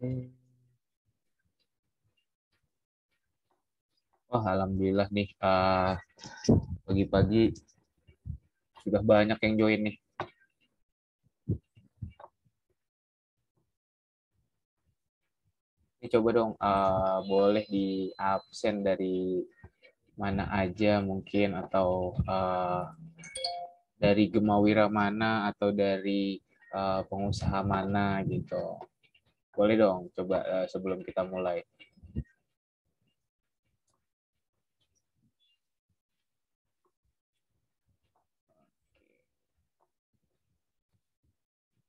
Wah, alhamdulillah nih uh, pagi-pagi sudah banyak yang join nih. Ini coba dong, uh, boleh di absen dari mana aja mungkin atau uh, dari Gemawira mana atau dari uh, pengusaha mana gitu. Boleh dong, coba uh, sebelum kita mulai.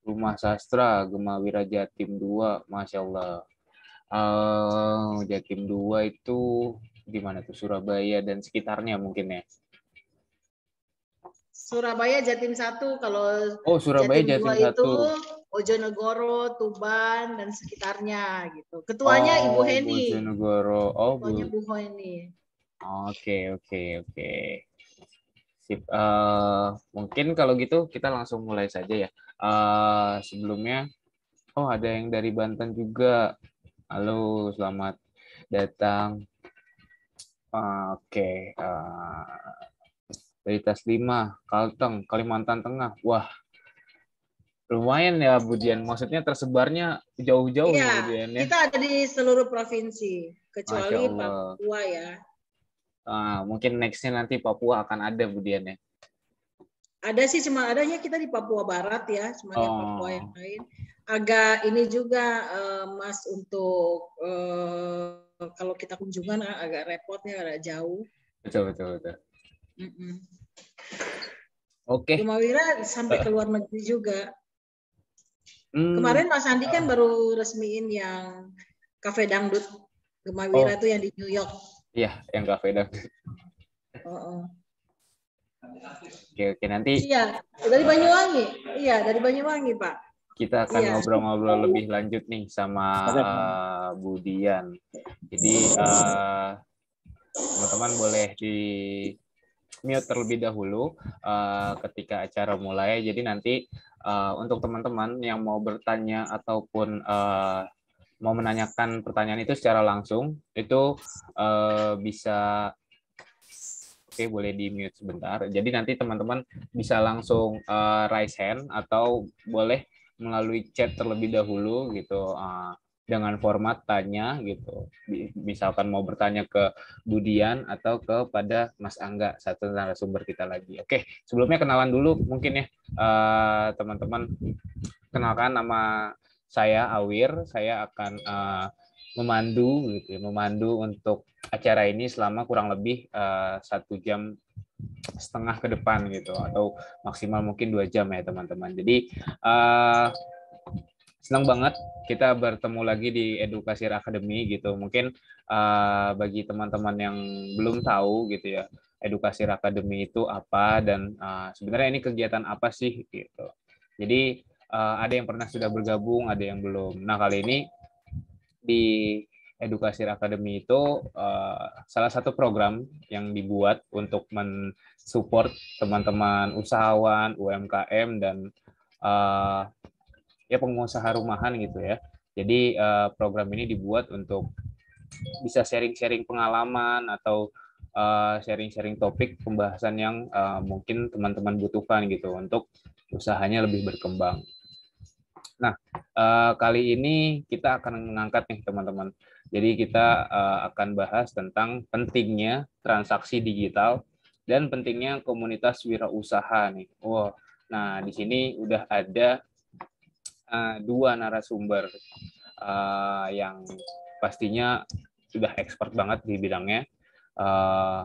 Rumah Sastra, Gemawira Jatim 2, Masya Allah. Uh, Jatim 2 itu di mana tuh? Surabaya dan sekitarnya mungkin ya? Surabaya Jatim 1, kalau Oh, Surabaya Jatim, Jatim 1. itu Bojonegoro, Tuban dan sekitarnya gitu. Ketuanya oh, Ibu Heni. Bojonegoro. Oh, Ketuanya Bu, Bu Heni. Oke, oke, oke. Sip. Uh, mungkin kalau gitu kita langsung mulai saja ya. Uh, sebelumnya, oh ada yang dari Banten juga. Halo, selamat datang. Uh, Oke, okay. uh, dari Tas 5, Kalteng, Kalimantan Tengah. Wah, lumayan ya Budian. Maksudnya tersebarnya jauh-jauh ya, Budian ya. Kita ada di seluruh provinsi, kecuali Papua ya. Uh, mungkin nextnya nanti Papua akan ada Budian ya. Ada sih cuma adanya kita di Papua Barat ya, semuanya oh. Papua yang lain. Agak ini juga uh, Mas untuk uh, kalau kita kunjungan agak repotnya agak jauh. Betul betul betul. Mm -mm. Oke. Okay. Kemawira sampai ke luar negeri juga. Hmm. Kemarin Mas Andi kan baru resmiin yang kafe dangdut Gemawira oh. itu yang di New York. Iya, yang kafe dangdut. Oh, oh. Oke, oke nanti. Iya, dari Banyuwangi. Iya, dari Banyuwangi, Pak. Kita akan iya. ngobrol-ngobrol iya. lebih lanjut nih sama uh, Bu Dian. Jadi uh, teman-teman boleh di mute terlebih dahulu uh, ketika acara mulai. Jadi nanti uh, untuk teman-teman yang mau bertanya ataupun uh, mau menanyakan pertanyaan itu secara langsung itu uh, bisa Oke, boleh di mute sebentar. Jadi nanti teman-teman bisa langsung uh, raise hand atau boleh melalui chat terlebih dahulu gitu uh, dengan format tanya gitu. Misalkan mau bertanya ke Budian atau kepada Mas Angga satu narasumber kita lagi. Oke, sebelumnya kenalan dulu mungkin ya eh, teman-teman. Kenalkan nama saya Awir. Saya akan uh, memandu gitu, ya, memandu untuk acara ini selama kurang lebih uh, satu jam setengah ke depan gitu atau maksimal mungkin dua jam ya teman-teman. Jadi uh, senang banget kita bertemu lagi di Edukasi Academy gitu. Mungkin uh, bagi teman-teman yang belum tahu gitu ya Edukasi Academy itu apa dan uh, sebenarnya ini kegiatan apa sih gitu. Jadi uh, ada yang pernah sudah bergabung, ada yang belum. Nah kali ini di Edukasi Academy itu uh, salah satu program yang dibuat untuk mensupport teman-teman usahawan, UMKM dan ya pengusaha rumahan gitu ya. Jadi uh, program ini dibuat untuk bisa sharing-sharing pengalaman atau sharing-sharing uh, topik pembahasan yang uh, mungkin teman-teman butuhkan gitu untuk usahanya lebih berkembang. Nah, uh, kali ini kita akan mengangkat nih teman-teman. Jadi kita uh, akan bahas tentang pentingnya transaksi digital dan pentingnya komunitas wirausaha nih. Wow. Nah, di sini udah ada uh, dua narasumber uh, yang pastinya sudah expert banget di bidangnya. Uh,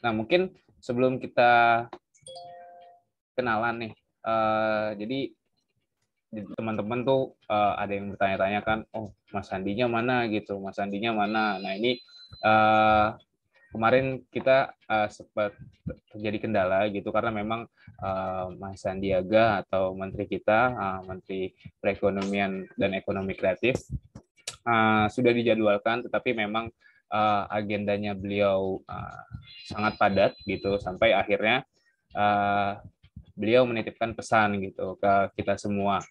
nah, mungkin sebelum kita kenalan nih, uh, jadi teman-teman tuh uh, ada yang bertanya-tanya kan, oh Mas Sandinya mana gitu, Mas Sandinya mana. Nah ini uh, kemarin kita uh, sempat terjadi kendala gitu karena memang uh, Mas Sandiaga atau Menteri kita, uh, Menteri Perekonomian dan Ekonomi Kreatif uh, sudah dijadwalkan, tetapi memang uh, agendanya beliau uh, sangat padat gitu sampai akhirnya uh, beliau menitipkan pesan gitu ke kita semua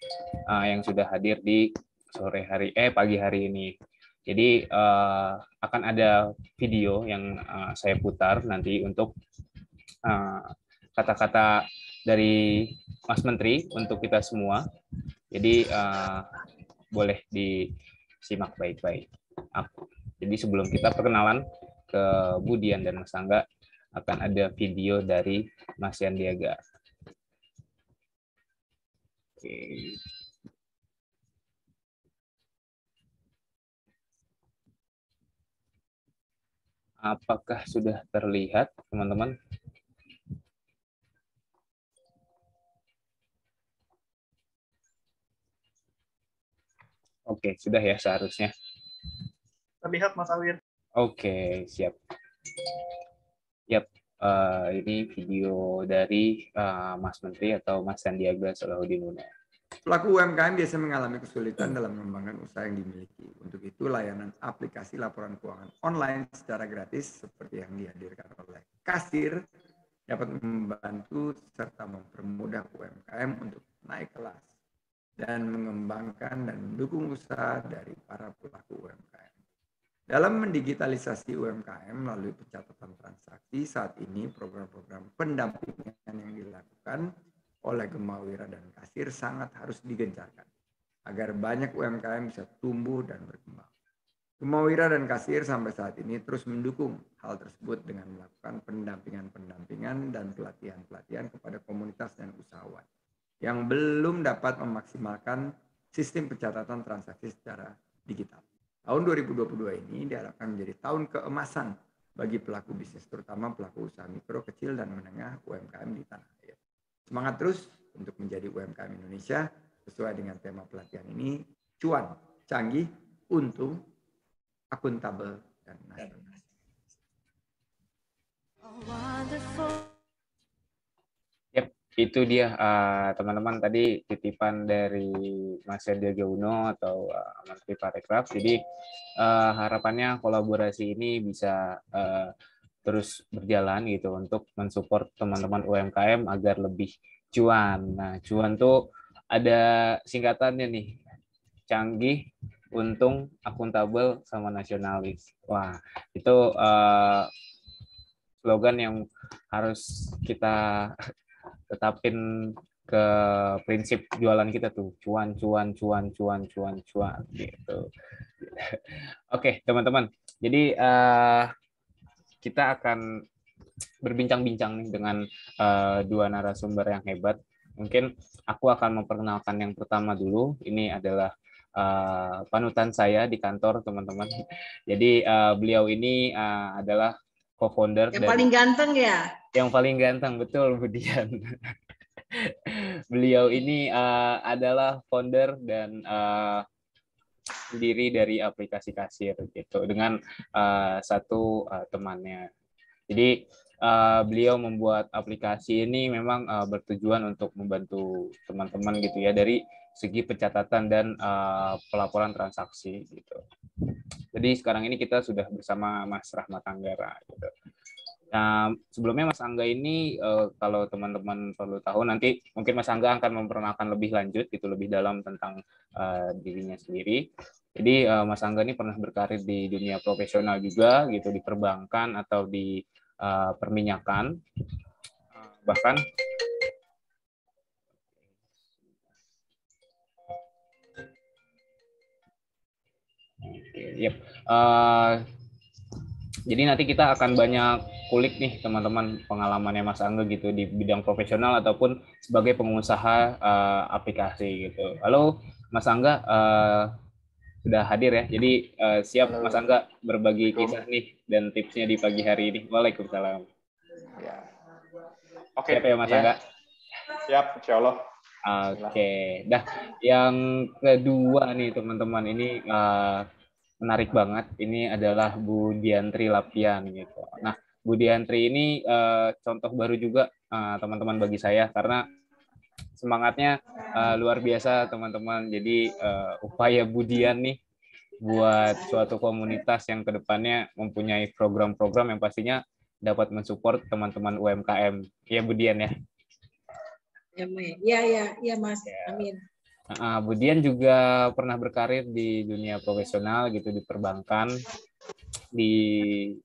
uh, yang sudah hadir di sore hari eh pagi hari ini. Jadi uh, akan ada video yang uh, saya putar nanti untuk kata-kata uh, dari Mas Menteri untuk kita semua. Jadi uh, boleh disimak baik-baik. Jadi sebelum kita perkenalan ke Budian dan Mas Angga, akan ada video dari Mas Yandiaga. Oke. Apakah sudah terlihat, teman-teman? Oke, sudah ya seharusnya. Terlihat, Mas Awir. Oke, siap. Yap, uh, ini video dari uh, Mas Menteri atau Mas Sandiaga Salahuddin Uno. Pelaku UMKM biasa mengalami kesulitan dalam mengembangkan usaha yang dimiliki. Untuk itu, layanan aplikasi laporan keuangan online secara gratis seperti yang dihadirkan oleh Kasir dapat membantu serta mempermudah UMKM untuk naik kelas dan mengembangkan dan mendukung usaha dari para pelaku UMKM. Dalam mendigitalisasi UMKM melalui pencatatan transaksi, saat ini program-program pendampingan yang dilakukan oleh Gemawira dan Kasir sangat harus digencarkan agar banyak UMKM bisa tumbuh dan berkembang. Gemawira dan Kasir sampai saat ini terus mendukung hal tersebut dengan melakukan pendampingan-pendampingan dan pelatihan-pelatihan kepada komunitas dan usahawan yang belum dapat memaksimalkan sistem pencatatan transaksi secara digital. Tahun 2022 ini diharapkan menjadi tahun keemasan bagi pelaku bisnis, terutama pelaku usaha mikro, kecil, dan menengah UMKM di tanah air. Semangat terus untuk menjadi UMKM Indonesia sesuai dengan tema pelatihan ini, cuan, canggih, untung, akuntabel, dan nasional. itu dia eh, teman-teman uh, tadi titipan dari Mas Sandiaga Uno atau uh, Menteri Parekraf. Jadi uh, harapannya kolaborasi ini bisa uh, terus berjalan gitu untuk mensupport teman-teman UMKM agar lebih cuan. Nah, cuan tuh ada singkatannya nih. Canggih, untung, akuntabel sama nasionalis. Wah, itu uh, slogan yang harus kita tetapin ke prinsip jualan kita tuh cuan cuan cuan cuan cuan cuan gitu. Oke teman-teman, jadi uh, kita akan berbincang-bincang nih dengan uh, dua narasumber yang hebat. Mungkin aku akan memperkenalkan yang pertama dulu. Ini adalah uh, panutan saya di kantor teman-teman. Jadi uh, beliau ini uh, adalah co-founder yang dari, paling ganteng ya yang paling ganteng betul Budian beliau ini uh, adalah founder dan uh, sendiri dari aplikasi kasir gitu dengan uh, satu uh, temannya jadi uh, beliau membuat aplikasi ini memang uh, bertujuan untuk membantu teman-teman gitu ya dari segi pencatatan dan uh, pelaporan transaksi gitu. Jadi sekarang ini kita sudah bersama Mas Rahmat Anggara gitu. Nah, sebelumnya Mas Angga ini uh, kalau teman-teman perlu tahu nanti mungkin Mas Angga akan memperkenalkan lebih lanjut gitu lebih dalam tentang uh, dirinya sendiri. Jadi uh, Mas Angga ini pernah berkarir di dunia profesional juga gitu di perbankan atau di uh, perminyakan. bahkan Yep. Uh, jadi nanti kita akan banyak kulik nih teman-teman pengalamannya Mas Angga gitu di bidang profesional ataupun sebagai pengusaha uh, aplikasi gitu. Halo Mas Angga uh, sudah hadir ya. Jadi uh, siap Halo. Mas Angga berbagi kisah nih dan tipsnya di pagi hari ini. Waalaikumsalam. Ya. Oke. Siap ya Mas ya. Angga. Siap, Insya Allah. Oke, okay. dah yang kedua nih teman-teman ini uh, menarik banget. Ini adalah Bu Diantri Lapian gitu. Nah, Bu Diantri ini uh, contoh baru juga eh, teman-teman uh, bagi saya karena semangatnya uh, luar biasa teman-teman. Jadi uh, upaya Bu Dian nih buat suatu komunitas yang ke depannya mempunyai program-program yang pastinya dapat mensupport teman-teman UMKM. Ya Bu Dian ya. Ya, ya, ya, ya Mas. Ya. Amin. Uh, Budian juga pernah berkarir di dunia profesional gitu di perbankan di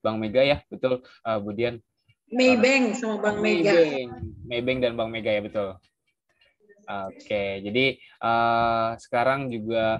Bank Mega ya, betul uh, Budian. Maybank sama Bank Mega. Maybank, Maybank dan Bank Mega ya betul. Oke, jadi uh, sekarang juga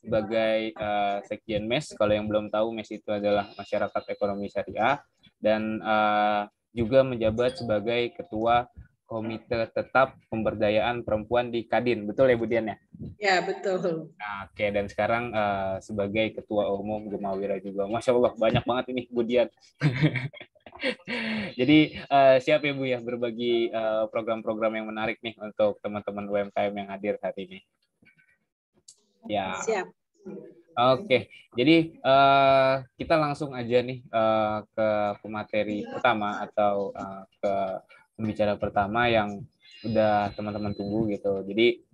sebagai uh, Sekjen MES, kalau yang belum tahu MES itu adalah Masyarakat Ekonomi Syariah dan uh, juga menjabat sebagai Ketua Komite Tetap Pemberdayaan Perempuan di Kadin, betul ya Bu Dian ya? Ya betul. Nah, Oke, dan sekarang uh, sebagai Ketua Umum Gemawira juga, masya Allah banyak banget ini Bu Dian. Jadi uh, siap ya Bu ya berbagi eh, program-program uh, yang menarik nih untuk teman-teman UMKM yang hadir hari ini. Ya. Siap. Oke, jadi uh, kita langsung aja nih uh, ke pemateri pertama atau uh, ke pembicara pertama yang udah teman-teman tunggu gitu. Jadi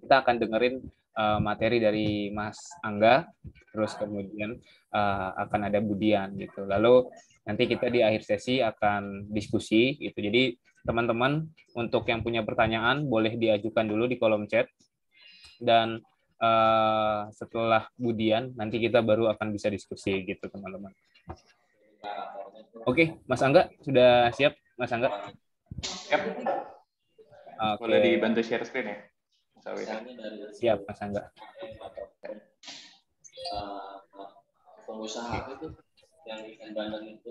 kita akan dengerin uh, materi dari Mas Angga, terus kemudian uh, akan ada Budian gitu. Lalu Nanti kita di akhir sesi akan diskusi gitu. Jadi teman-teman untuk yang punya pertanyaan boleh diajukan dulu di kolom chat dan uh, setelah Budian nanti kita baru akan bisa diskusi gitu teman-teman. Oke, Mas Angga sudah siap, Mas Angga? Siap. Okay. Boleh dibantu share screen ya, Mas Siap, Mas Angga. pengusaha itu yang ikan bandeng itu.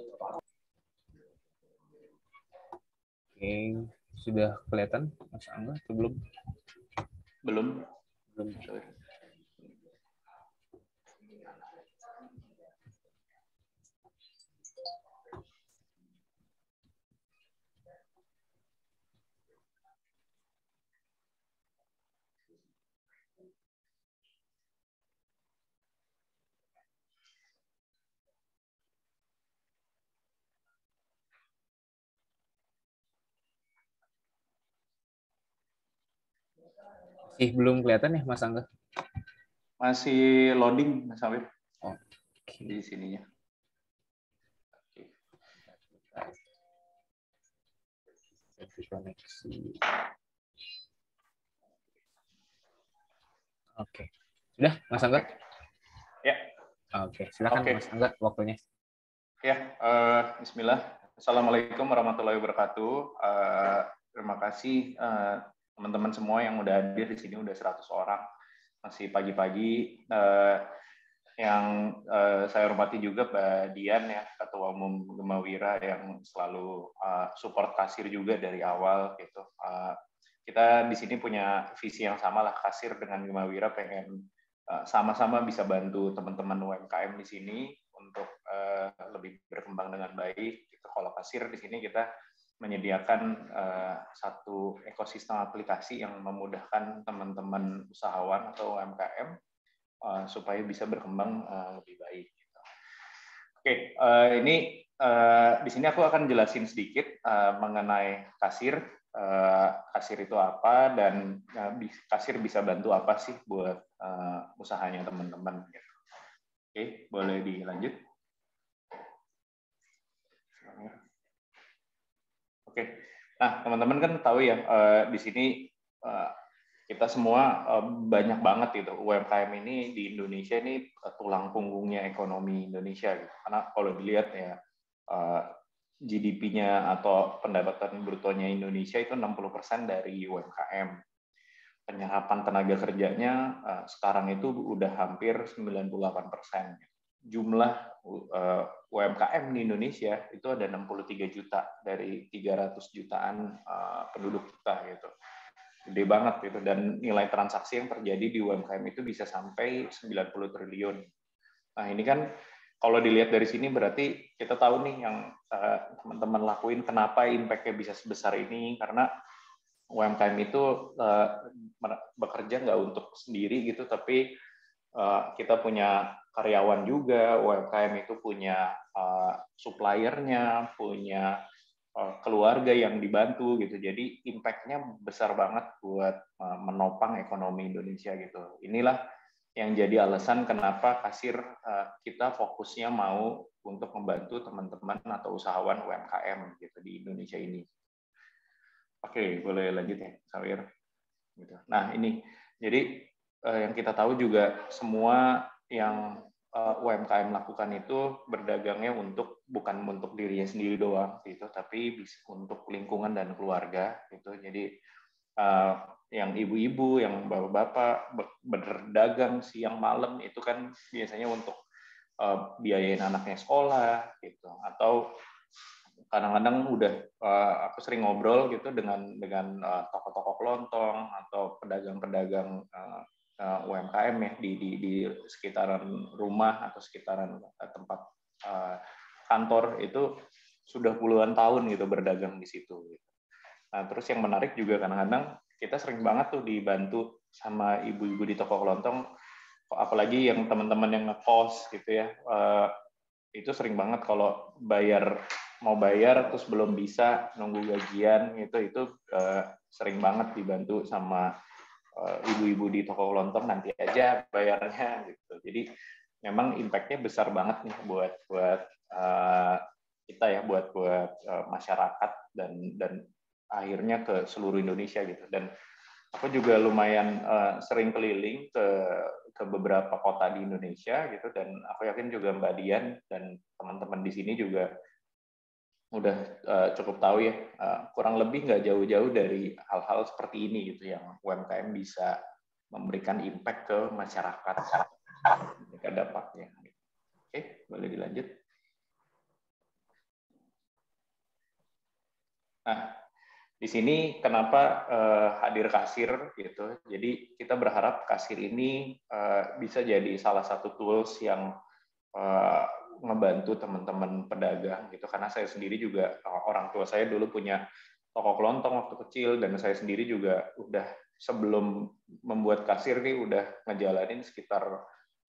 Oke, sudah kelihatan Mas Angga atau belum? Belum. Belum. Masih belum kelihatan ya Mas Angga? Masih loading Mas Awir. Oh, okay. Di sininya. Oke. Sudah, Mas Angga? Ya. Oke, silakan. Mas Angga waktunya. Ya, uh, Bismillah. Assalamualaikum warahmatullahi wabarakatuh. Uh, terima kasih uh, teman-teman semua yang udah hadir di sini udah 100 orang masih pagi-pagi uh, yang uh, saya hormati juga Mbak Dian ya Ketua Umum Gemawira yang selalu uh, support kasir juga dari awal gitu. Uh, kita di sini punya visi yang sama lah kasir dengan Gemawira pengen sama-sama uh, bisa bantu teman-teman UMKM di sini untuk uh, lebih berkembang dengan baik. Gitu. Kalau kasir di sini kita menyediakan uh, satu ekosistem aplikasi yang memudahkan teman-teman usahawan atau UMKM uh, supaya bisa berkembang uh, lebih baik. Gitu. Oke, uh, ini uh, di sini aku akan jelasin sedikit uh, mengenai kasir. Uh, kasir itu apa dan uh, kasir bisa bantu apa sih buat uh, usahanya teman-teman. Gitu. Oke, okay, boleh dilanjut. Oke, nah teman-teman kan tahu ya uh, di sini uh, kita semua uh, banyak banget gitu UMKM ini di Indonesia ini tulang punggungnya ekonomi Indonesia gitu. Karena kalau dilihat ya GDP-nya atau pendapatan brutonya Indonesia itu 60% dari UMKM. Penyerapan tenaga kerjanya sekarang itu udah hampir 98%. Jumlah uh, UMKM di Indonesia itu ada 63 juta dari 300 jutaan uh, penduduk kita gitu. Gede banget gitu dan nilai transaksi yang terjadi di UMKM itu bisa sampai 90 triliun. Nah, ini kan kalau dilihat dari sini berarti kita tahu nih yang uh, teman-teman lakuin kenapa impact-nya bisa sebesar ini karena UMKM itu bekerja nggak untuk sendiri gitu tapi kita punya karyawan juga, UMKM itu punya uh, suppliernya, punya uh, keluarga yang dibantu gitu. Jadi impact-nya besar banget buat uh, menopang ekonomi Indonesia gitu. Inilah yang jadi alasan kenapa kasir uh, kita fokusnya mau untuk membantu teman-teman atau usahawan UMKM gitu di Indonesia ini. Oke, boleh lanjut ya, Sawir. Gitu. Nah ini jadi yang kita tahu juga semua yang uh, UMKM lakukan itu berdagangnya untuk bukan untuk dirinya sendiri doang gitu, tapi bisa untuk lingkungan dan keluarga gitu. Jadi uh, yang ibu-ibu, yang bapak-bapak berdagang siang malam itu kan biasanya untuk uh, biayain anaknya sekolah gitu, atau kadang-kadang udah uh, aku sering ngobrol gitu dengan dengan uh, toko-toko kelontong atau pedagang-pedagang uh, UMKM ya di, di di sekitaran rumah atau sekitaran uh, tempat uh, kantor itu sudah puluhan tahun gitu berdagang di situ. Nah terus yang menarik juga kadang-kadang kita sering banget tuh dibantu sama ibu-ibu di toko kelontong, apalagi yang teman-teman yang ngekos gitu ya, uh, itu sering banget kalau bayar mau bayar terus belum bisa nunggu gajian gitu itu uh, sering banget dibantu sama ibu-ibu di toko lontong nanti aja bayarnya gitu. Jadi memang impactnya besar banget nih buat buat uh, kita ya buat buat uh, masyarakat dan dan akhirnya ke seluruh Indonesia gitu. Dan aku juga lumayan sering keliling ke ke beberapa kota di Indonesia gitu. Dan aku yakin juga Mbak Dian dan teman-teman di sini juga udah uh, cukup tahu ya uh, kurang lebih nggak jauh-jauh dari hal-hal seperti ini gitu yang UMKM bisa memberikan impact ke masyarakat ke dampaknya. Oke, boleh dilanjut. Nah, di sini kenapa uh, hadir kasir gitu. Jadi kita berharap kasir ini uh, bisa jadi salah satu tools yang ngebantu teman-teman pedagang gitu karena saya sendiri juga eh, orang tua saya dulu punya toko kelontong waktu kecil dan saya sendiri juga udah sebelum membuat kasir nih udah ngejalanin sekitar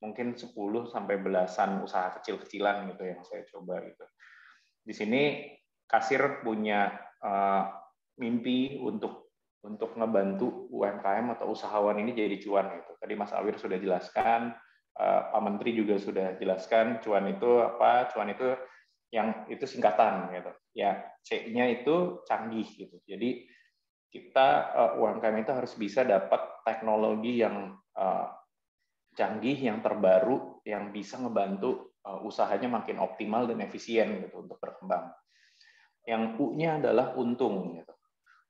mungkin 10 sampai belasan usaha kecil-kecilan gitu yang saya coba gitu. Di sini kasir punya uh, mimpi untuk untuk ngebantu UMKM atau usahawan ini jadi cuan gitu. Tadi Mas Awir sudah jelaskan Pak Menteri juga sudah jelaskan cuan itu apa cuan itu yang itu singkatan gitu. Ya C-nya itu canggih gitu. Jadi kita uh, UMKM itu harus bisa dapat teknologi yang uh, canggih yang terbaru yang bisa ngebantu usahanya makin optimal dan efisien gitu untuk berkembang. Yang U-nya adalah untung gitu.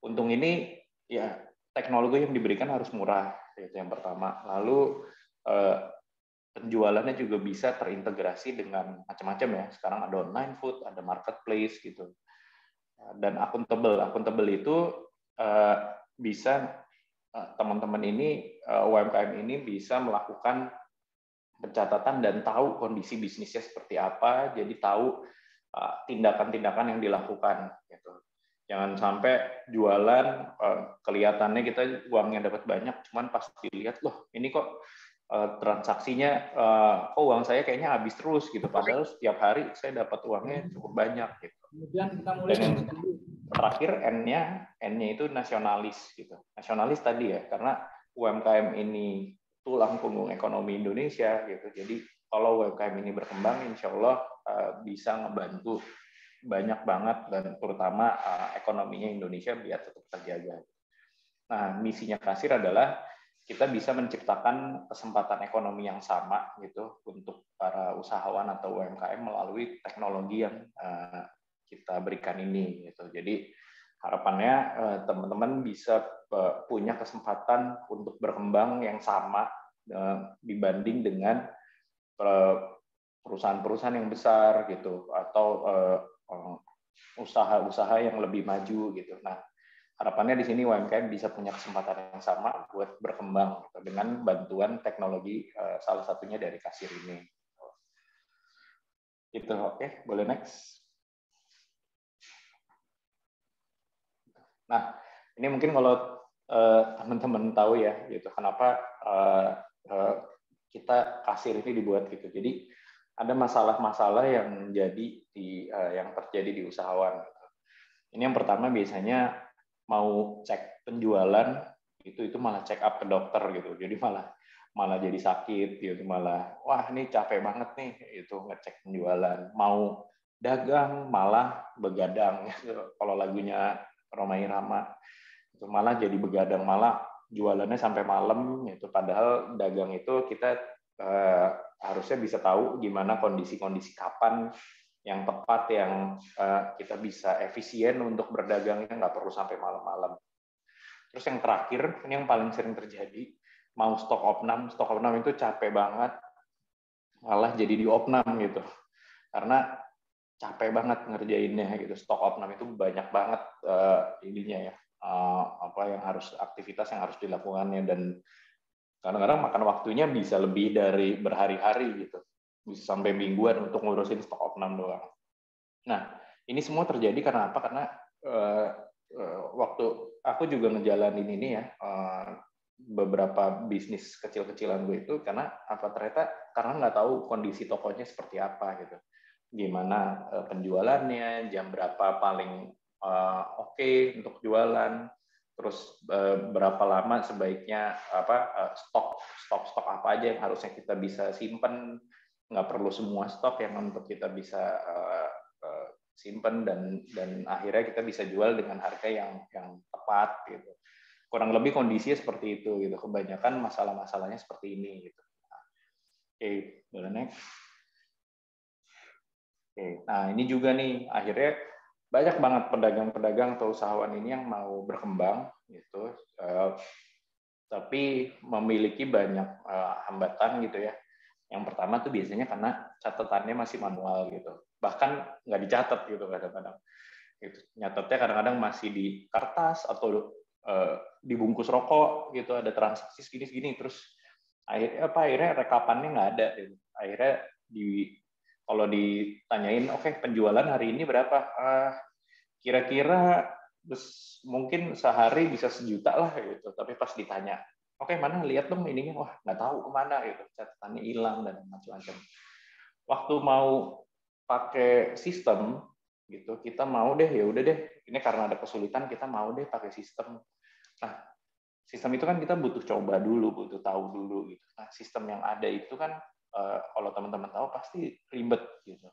Untung ini ya teknologi yang diberikan harus murah itu yang pertama. Lalu penjualannya juga bisa terintegrasi dengan macam-macam ya. Sekarang ada online food, ada marketplace gitu. Dan akuntabel, akuntabel itu uh, bisa uh, teman-teman ini uh, UMKM ini bisa melakukan pencatatan dan tahu kondisi bisnisnya seperti apa, jadi tahu tindakan-tindakan uh, yang dilakukan gitu. Jangan sampai jualan uh, kelihatannya kita uangnya dapat banyak, cuman pas dilihat loh ini kok Eh, transaksinya uh, oh uang saya kayaknya habis terus gitu padahal setiap hari saya dapat uangnya cukup banyak gitu. Kemudian kita mulai Dan terakhir N-nya N-nya itu nasionalis gitu. Nasionalis tadi ya karena UMKM ini tulang punggung ekonomi Indonesia gitu. Jadi kalau UMKM ini berkembang insya Allah uh, bisa ngebantu banyak banget dan terutama uh, ekonominya Indonesia biar tetap terjaga. Nah, misinya Kasir adalah kita bisa menciptakan kesempatan ekonomi yang sama gitu untuk para usahawan atau UMKM melalui teknologi yang uh, kita berikan ini gitu. Jadi harapannya uh, teman-teman bisa uh, punya kesempatan untuk berkembang yang sama uh, dibanding dengan perusahaan-perusahaan yang besar gitu atau usaha-usaha yang lebih maju gitu. Nah, harapannya di sini UMKM bisa punya kesempatan yang sama buat berkembang gitu, dengan bantuan teknologi uh, salah satunya dari kasir ini. Itu oke, okay. boleh next. Nah, ini mungkin kalau uh, teman-teman tahu ya, gitu kenapa uh, uh, kita kasir ini dibuat gitu. Jadi ada masalah-masalah yang jadi di uh, yang terjadi di usahawan. Ini yang pertama biasanya mau cek penjualan itu itu malah check up ke dokter gitu. Jadi malah malah jadi sakit gitu malah wah ini capek banget nih itu ngecek penjualan. Mau dagang malah begadang gitu. kalau lagunya Roma Irama itu malah jadi begadang malah jualannya sampai malam itu padahal dagang itu kita uh, harusnya bisa tahu gimana kondisi-kondisi kapan yang tepat yang uh, kita bisa efisien untuk berdagangnya nggak perlu sampai malam-malam. Terus yang terakhir ini yang paling sering terjadi mau stok opnam, stok opnam itu capek banget malah jadi di opnam gitu. Karena capek banget ngerjainnya gitu. Stok opnam itu banyak banget uh, ininya ya uh, apa yang harus aktivitas yang harus dilakukannya. Dan kadang-kadang makan waktunya bisa lebih dari berhari-hari gitu bisa sampai mingguan untuk ngurusin stok opnam doang. Nah ini semua terjadi karena apa? Karena uh, uh, waktu aku juga ngejalanin ini ya uh, beberapa bisnis kecil-kecilan gue itu karena apa ternyata karena nggak tahu kondisi tokonya seperti apa gitu gimana uh, penjualannya jam berapa paling uh, oke okay untuk jualan terus berapa lama sebaiknya apa uh, stok stok stok apa aja yang harusnya kita bisa simpen nggak perlu semua stok yang untuk kita bisa uh, uh, simpen dan dan akhirnya kita bisa jual dengan harga yang yang tepat gitu. Kurang lebih kondisinya seperti itu gitu. Kebanyakan masalah-masalahnya seperti ini gitu. Oke okay, next. Oke okay. nah ini juga nih akhirnya banyak banget pedagang-pedagang atau usahawan ini yang mau berkembang gitu. Uh, tapi memiliki banyak uh, hambatan gitu ya yang pertama tuh biasanya karena catatannya masih manual gitu bahkan nggak dicatat gitu kadang-kadang gitu. nyatetnya kadang-kadang masih di kertas atau uh, dibungkus rokok gitu ada transaksi segini-segini terus akhirnya apa akhirnya rekapannya nggak ada gitu. akhirnya di kalau ditanyain, oke okay, penjualan hari ini berapa? Uh, kira-kira mungkin sehari bisa sejuta lah gitu. Tapi pas ditanya, oke okay, mana lihat dong ininya, wah nggak tahu ke mana gitu. Catatannya hilang dan macam-macam. Waktu mau pakai sistem gitu, kita mau deh ya udah deh. Ini karena ada kesulitan kita mau deh pakai sistem. Nah, sistem itu kan kita butuh coba dulu, butuh tahu dulu gitu. Nah, sistem yang ada itu kan uh, kalau teman-teman tahu pasti ribet gitu.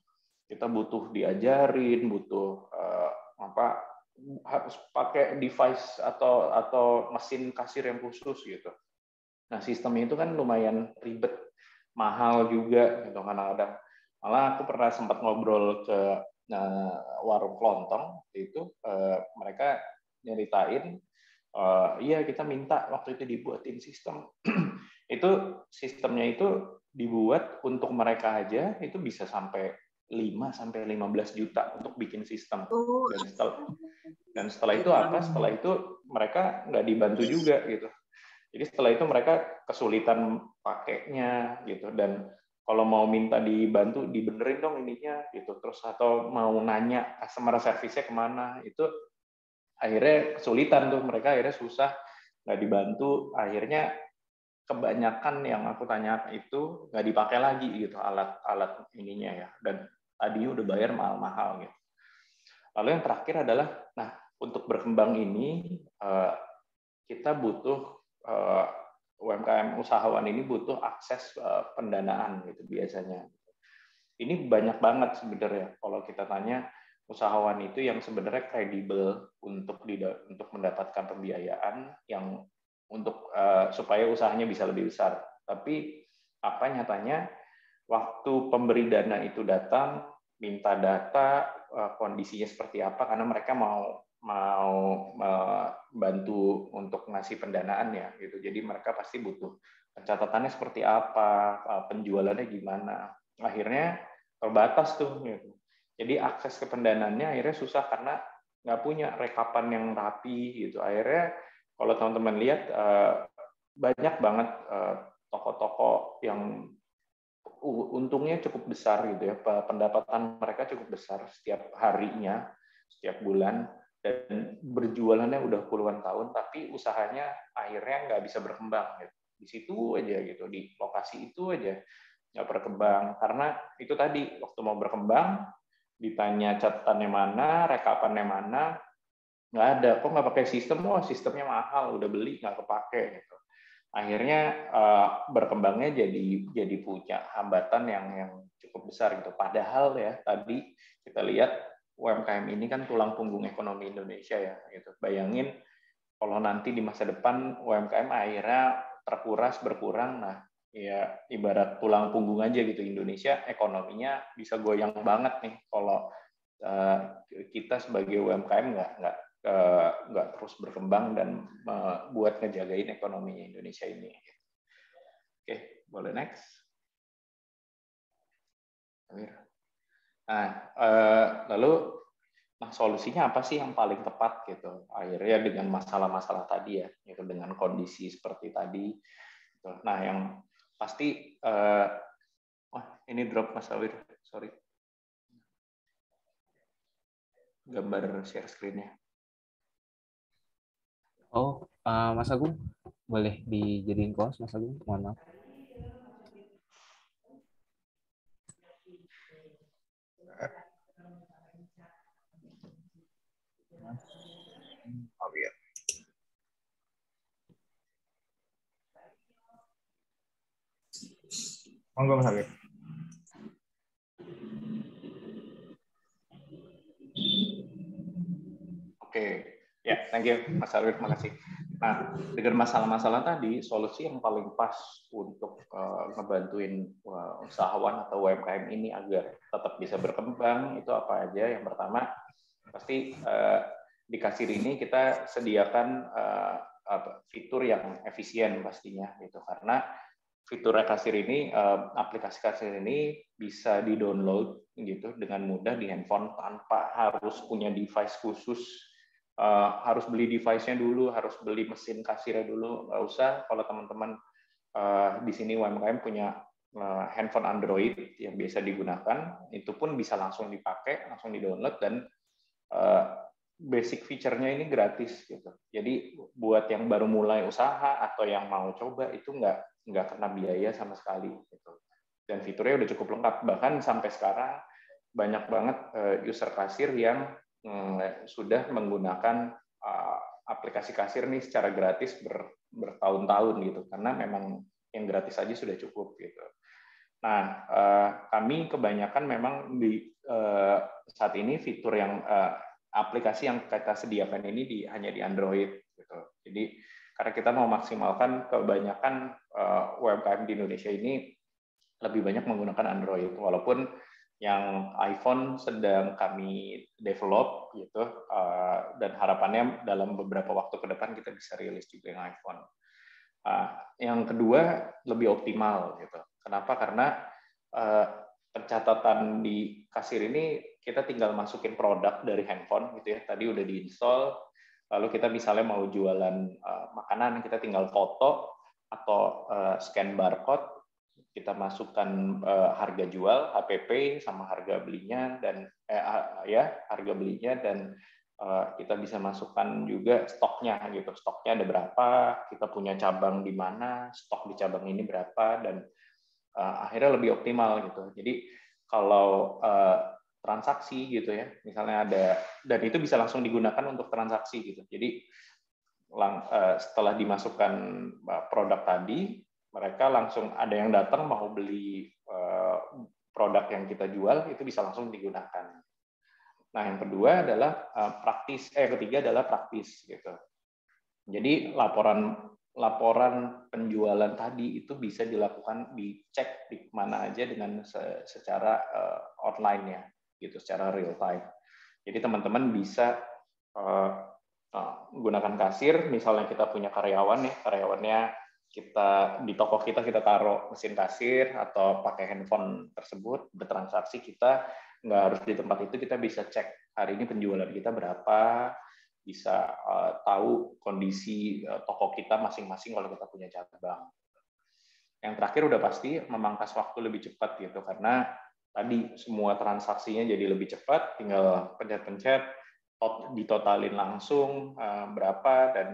Kita butuh diajarin, butuh uh, apa harus pakai device atau atau mesin kasir yang khusus gitu. Nah sistemnya itu kan lumayan ribet, mahal juga gitu kadang-kadang. Malah aku pernah sempat ngobrol ke uh, warung kelontong itu uh, mereka nyeritain uh, iya kita minta waktu itu dibuatin sistem itu sistemnya itu dibuat untuk mereka aja itu bisa sampai 5 sampai 15 juta untuk bikin sistem. Oh. Dan setelah dan setelah itu apa? Setelah itu mereka nggak dibantu juga gitu. Jadi setelah itu mereka kesulitan pakainya gitu dan kalau mau minta dibantu dibenerin dong ininya gitu terus atau mau nanya customer service-nya ke mana itu akhirnya kesulitan tuh mereka akhirnya susah nggak dibantu akhirnya kebanyakan yang aku tanya itu nggak dipakai lagi gitu alat-alat ininya ya dan tadi udah bayar mahal-mahal gitu. Lalu yang terakhir adalah, nah untuk berkembang ini eh, kita butuh eh, UMKM usahawan ini butuh akses eh, pendanaan gitu biasanya. Ini banyak banget sebenarnya kalau kita tanya usahawan itu yang sebenarnya kredibel untuk untuk mendapatkan pembiayaan yang untuk supaya usahanya bisa lebih besar. Tapi apa nyatanya waktu pemberi dana itu datang minta data uh, kondisinya seperti apa karena mereka mau mau bantu untuk ngasih pendanaan ya gitu. Jadi mereka pasti butuh catatannya seperti apa, uh, penjualannya gimana. Akhirnya terbatas tuh gitu. Jadi akses ke pendanaannya akhirnya susah karena nggak punya rekapan yang rapi gitu. Akhirnya kalau teman-teman lihat eh, banyak banget eh, toko-toko yang untungnya cukup besar gitu ya pendapatan mereka cukup besar setiap harinya setiap bulan dan berjualannya udah puluhan tahun tapi usahanya akhirnya nggak bisa berkembang gitu. di situ aja gitu di lokasi itu aja nggak berkembang. Karena itu tadi waktu mau berkembang ditanya catatannya mana rekapannya mana nggak ada. Kok nggak pakai sistem? Oh sistemnya mahal udah beli nggak kepake gitu akhirnya uh, berkembangnya jadi jadi punya hambatan yang yang cukup besar gitu. Padahal ya tadi kita lihat UMKM ini kan tulang punggung ekonomi Indonesia ya gitu. Bayangin kalau nanti di masa depan UMKM akhirnya terkuras berkurang, nah ya ibarat tulang punggung aja gitu. Indonesia ekonominya bisa goyang banget nih kalau uh, kita sebagai UMKM nggak nggak nggak terus berkembang dan buat ngejagain ekonominya Indonesia ini. Oke, boleh next. Nah, uh, lalu Nah, solusinya apa sih yang paling tepat gitu? Akhirnya dengan masalah-masalah tadi ya, gitu, dengan kondisi seperti tadi. Gitu. Nah, yang pasti, uh, wah ini drop Mas Awir, sorry. Gambar share screen-nya. Oh, uh, Mas Agung, boleh dijadiin close, Mas Agung? Mohon maaf. Javier. Monggo Mas Javier. Oke, ya, thank you Mas Arwin, terima kasih. Nah, dengan masalah-masalah tadi, solusi yang paling pas untuk uh, ngebantuin uh, usahawan atau UMKM ini agar tetap bisa berkembang itu apa aja? Yang pertama, pasti uh, di kasir ini kita sediakan uh, fitur yang efisien pastinya gitu karena fitur kasir ini uh, aplikasi kasir ini bisa di download gitu dengan mudah di handphone tanpa harus punya device khusus uh, harus beli device-nya dulu harus beli mesin kasirnya dulu nggak usah kalau teman-teman uh, di sini UMKM punya uh, handphone Android yang biasa digunakan itu pun bisa langsung dipakai langsung di download dan uh, basic feature-nya ini gratis gitu. Jadi buat yang baru mulai usaha atau yang mau coba itu nggak nggak kena biaya sama sekali gitu. Dan fiturnya udah cukup lengkap. Bahkan sampai sekarang banyak banget eh, user kasir yang sudah menggunakan eh, aplikasi kasir nih secara gratis ber, bertahun-tahun gitu. Karena memang yang gratis aja sudah cukup gitu. Nah, eh, kami kebanyakan memang di saat ini fitur yang aplikasi yang kita sediakan ini di, hanya di Android. Gitu. Jadi karena kita mau maksimalkan kebanyakan uh, UMKM di Indonesia ini lebih banyak menggunakan Android, walaupun yang iPhone sedang kami develop gitu, uh, dan harapannya dalam beberapa waktu ke depan kita bisa rilis juga yang iPhone. Uh, yang kedua lebih optimal gitu. Kenapa? Karena uh, pencatatan di kasir ini kita tinggal masukin produk dari handphone gitu ya. Tadi udah diinstal, lalu kita misalnya mau jualan uh, makanan, kita tinggal foto atau uh, scan barcode, kita masukkan uh, harga jual HPP sama harga belinya dan eh, ya harga belinya dan uh, kita bisa masukkan juga stoknya gitu. Stoknya ada berapa, kita punya cabang di mana, stok di cabang ini berapa dan uh, akhirnya lebih optimal gitu. Jadi kalau uh, transaksi gitu ya. Misalnya ada dan itu bisa langsung digunakan untuk transaksi gitu. Jadi setelah dimasukkan produk tadi, mereka langsung ada yang datang mau beli uh, produk yang kita jual itu bisa langsung digunakan. Nah, yang kedua adalah uh, praktis eh ketiga adalah praktis gitu. Jadi laporan laporan penjualan tadi itu bisa dilakukan dicek di mana aja dengan secara uh, online ya gitu secara real time. Jadi teman-teman bisa uh, menggunakan kasir, misalnya kita punya karyawan nih, karyawannya kita di toko kita kita taruh mesin kasir atau pakai handphone tersebut bertransaksi kita nggak harus di tempat itu kita bisa cek hari ini penjualan kita berapa bisa uh, tahu kondisi uh, toko kita masing-masing kalau kita punya cabang. Yang terakhir udah pasti memangkas waktu lebih cepat gitu karena tadi semua transaksinya jadi lebih cepat, tinggal pencet-pencet, ditotalin langsung uh, berapa dan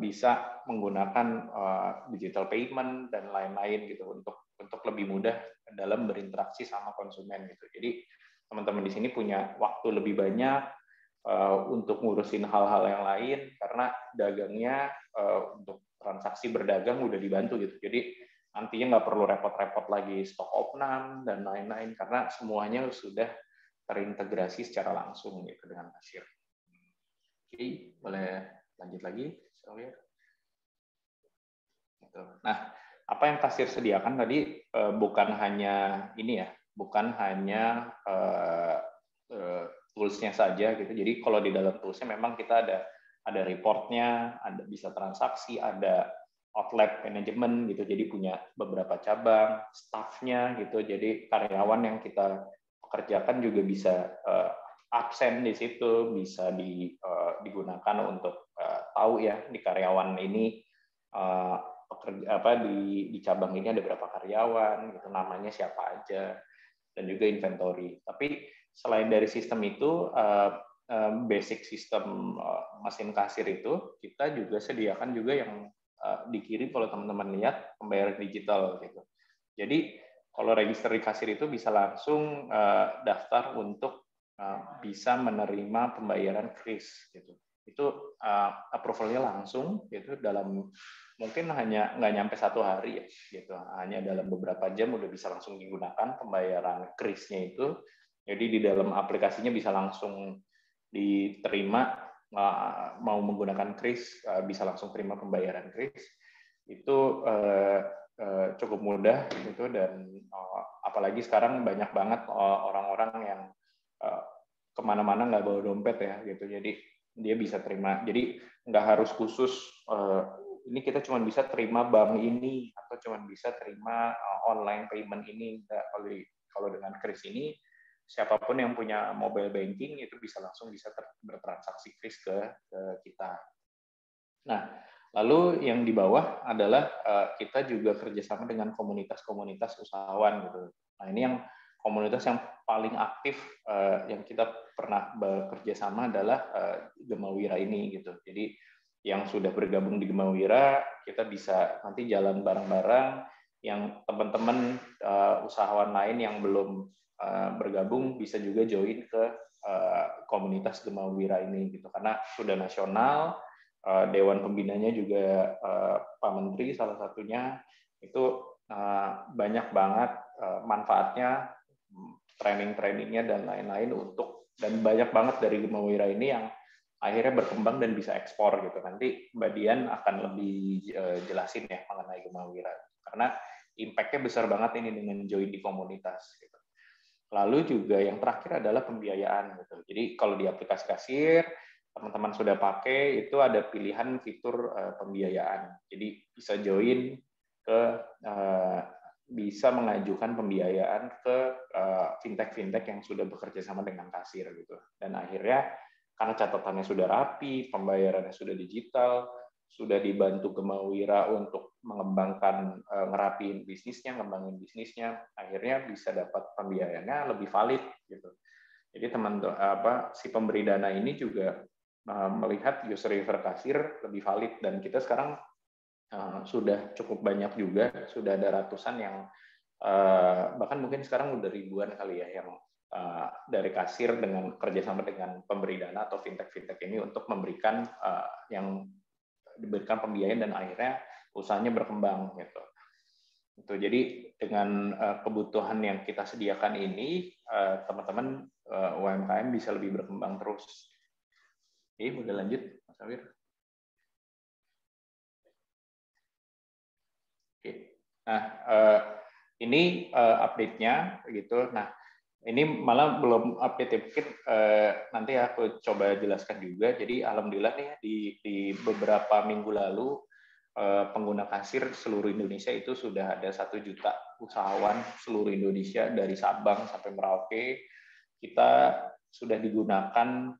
bisa menggunakan uh, digital payment dan lain-lain gitu untuk untuk lebih mudah dalam berinteraksi sama konsumen gitu. Jadi teman-teman di sini punya waktu lebih banyak uh, untuk ngurusin hal-hal yang lain karena dagangnya untuk transaksi berdagang udah dibantu gitu. Jadi nantinya nggak perlu repot-repot lagi stok opnam dan lain-lain karena semuanya sudah terintegrasi secara langsung gitu dengan kasir. Oke, boleh lanjut lagi. Gitu. Nah, apa yang kasir sediakan tadi uh, bukan hanya ini ya, bukan hanya uh, uh, toolsnya saja gitu. Jadi kalau di dalam toolsnya memang kita ada ada reportnya, ada bisa transaksi, ada outlet management gitu. Jadi punya beberapa cabang, staffnya gitu. Jadi karyawan yang kita kerjakan juga bisa absen di situ, bisa di, digunakan untuk tahu ya di karyawan ini uh, apa di di cabang ini ada berapa karyawan gitu, namanya siapa aja dan juga inventory. Tapi selain dari sistem itu uh, basic sistem mesin kasir itu kita juga sediakan juga yang dikirim kalau teman-teman lihat pembayaran digital gitu. Jadi kalau register di kasir itu bisa langsung daftar untuk bisa menerima pembayaran kris gitu itu uh, approvalnya langsung gitu dalam mungkin hanya nggak nyampe satu hari ya gitu. Hanya dalam beberapa jam udah bisa langsung digunakan pembayaran krisnya itu. Jadi di dalam aplikasinya bisa langsung diterima uh, mau menggunakan kris uh, bisa langsung terima pembayaran kris. Itu cukup mudah gitu dan apalagi sekarang banyak banget orang-orang yang ke mana-mana nggak bawa dompet ya gitu. Jadi dia bisa terima. Jadi nggak harus khusus uh, ini kita cuma bisa terima bank ini atau cuma bisa terima uh, online payment ini. Kalau kalau dengan kris ini siapa pun yang punya mobile banking itu bisa langsung bisa bertransaksi kris ke, ke kita. Nah lalu yang di bawah adalah uh, kita juga kerjasama dengan komunitas-komunitas usahawan gitu. Nah ini yang komunitas yang paling aktif uh, yang kita pernah bekerja sama adalah uh, Gemawira ini gitu. Jadi yang sudah bergabung di Gemawira kita bisa nanti jalan bareng-bareng. Yang teman-teman uh, usahawan lain yang belum uh, bergabung bisa juga join ke uh, komunitas Gemawira ini gitu. Karena sudah nasional, uh, dewan pembinanya juga uh, Pak Menteri salah satunya itu uh, banyak banget uh, manfaatnya training-trainingnya dan lain-lain untuk dan banyak banget dari Gemawira ini yang akhirnya berkembang dan bisa ekspor gitu. Nanti Mbak Dian akan lebih uh, jelasin ya mengenai Gemawira karena impact-nya besar banget ini dengan join di komunitas gitu. Lalu juga yang terakhir adalah pembiayaan gitu. Jadi kalau di aplikasi kasir teman-teman sudah pakai itu ada pilihan fitur uh, pembiayaan. Jadi bisa join ke uh, bisa mengajukan pembiayaan ke eh, fintech-fintech yang sudah bekerja sama dengan kasir gitu. Dan akhirnya karena catatannya sudah rapi, pembayarannya sudah digital, sudah dibantu Gemawira untuk mengembangkan eh, ngerapiin bisnisnya, ngembangin bisnisnya, akhirnya bisa dapat pembiayaannya lebih valid gitu. Jadi teman apa si pemberi dana ini juga eh, melihat user refer kasir lebih valid dan kita sekarang uh, sudah cukup banyak juga, sudah ada ratusan yang uh, bahkan mungkin sekarang udah ribuan kali ya yang uh, dari kasir dengan kerjasama dengan pemberi dana atau fintech-fintech ini untuk memberikan uh, yang diberikan pembiayaan dan akhirnya usahanya berkembang gitu. Itu jadi dengan uh, kebutuhan yang kita sediakan ini teman-teman uh, UMKM bisa lebih berkembang terus. Oke, udah lanjut Mas Awir. Nah, uh, ini uh, update-nya gitu. Nah, ini malah belum update ya. mungkin uh, nanti aku coba jelaskan juga. Jadi alhamdulillah nih di di beberapa minggu lalu pengguna kasir seluruh Indonesia itu sudah ada satu juta usahawan seluruh Indonesia dari Sabang sampai Merauke. Kita sudah digunakan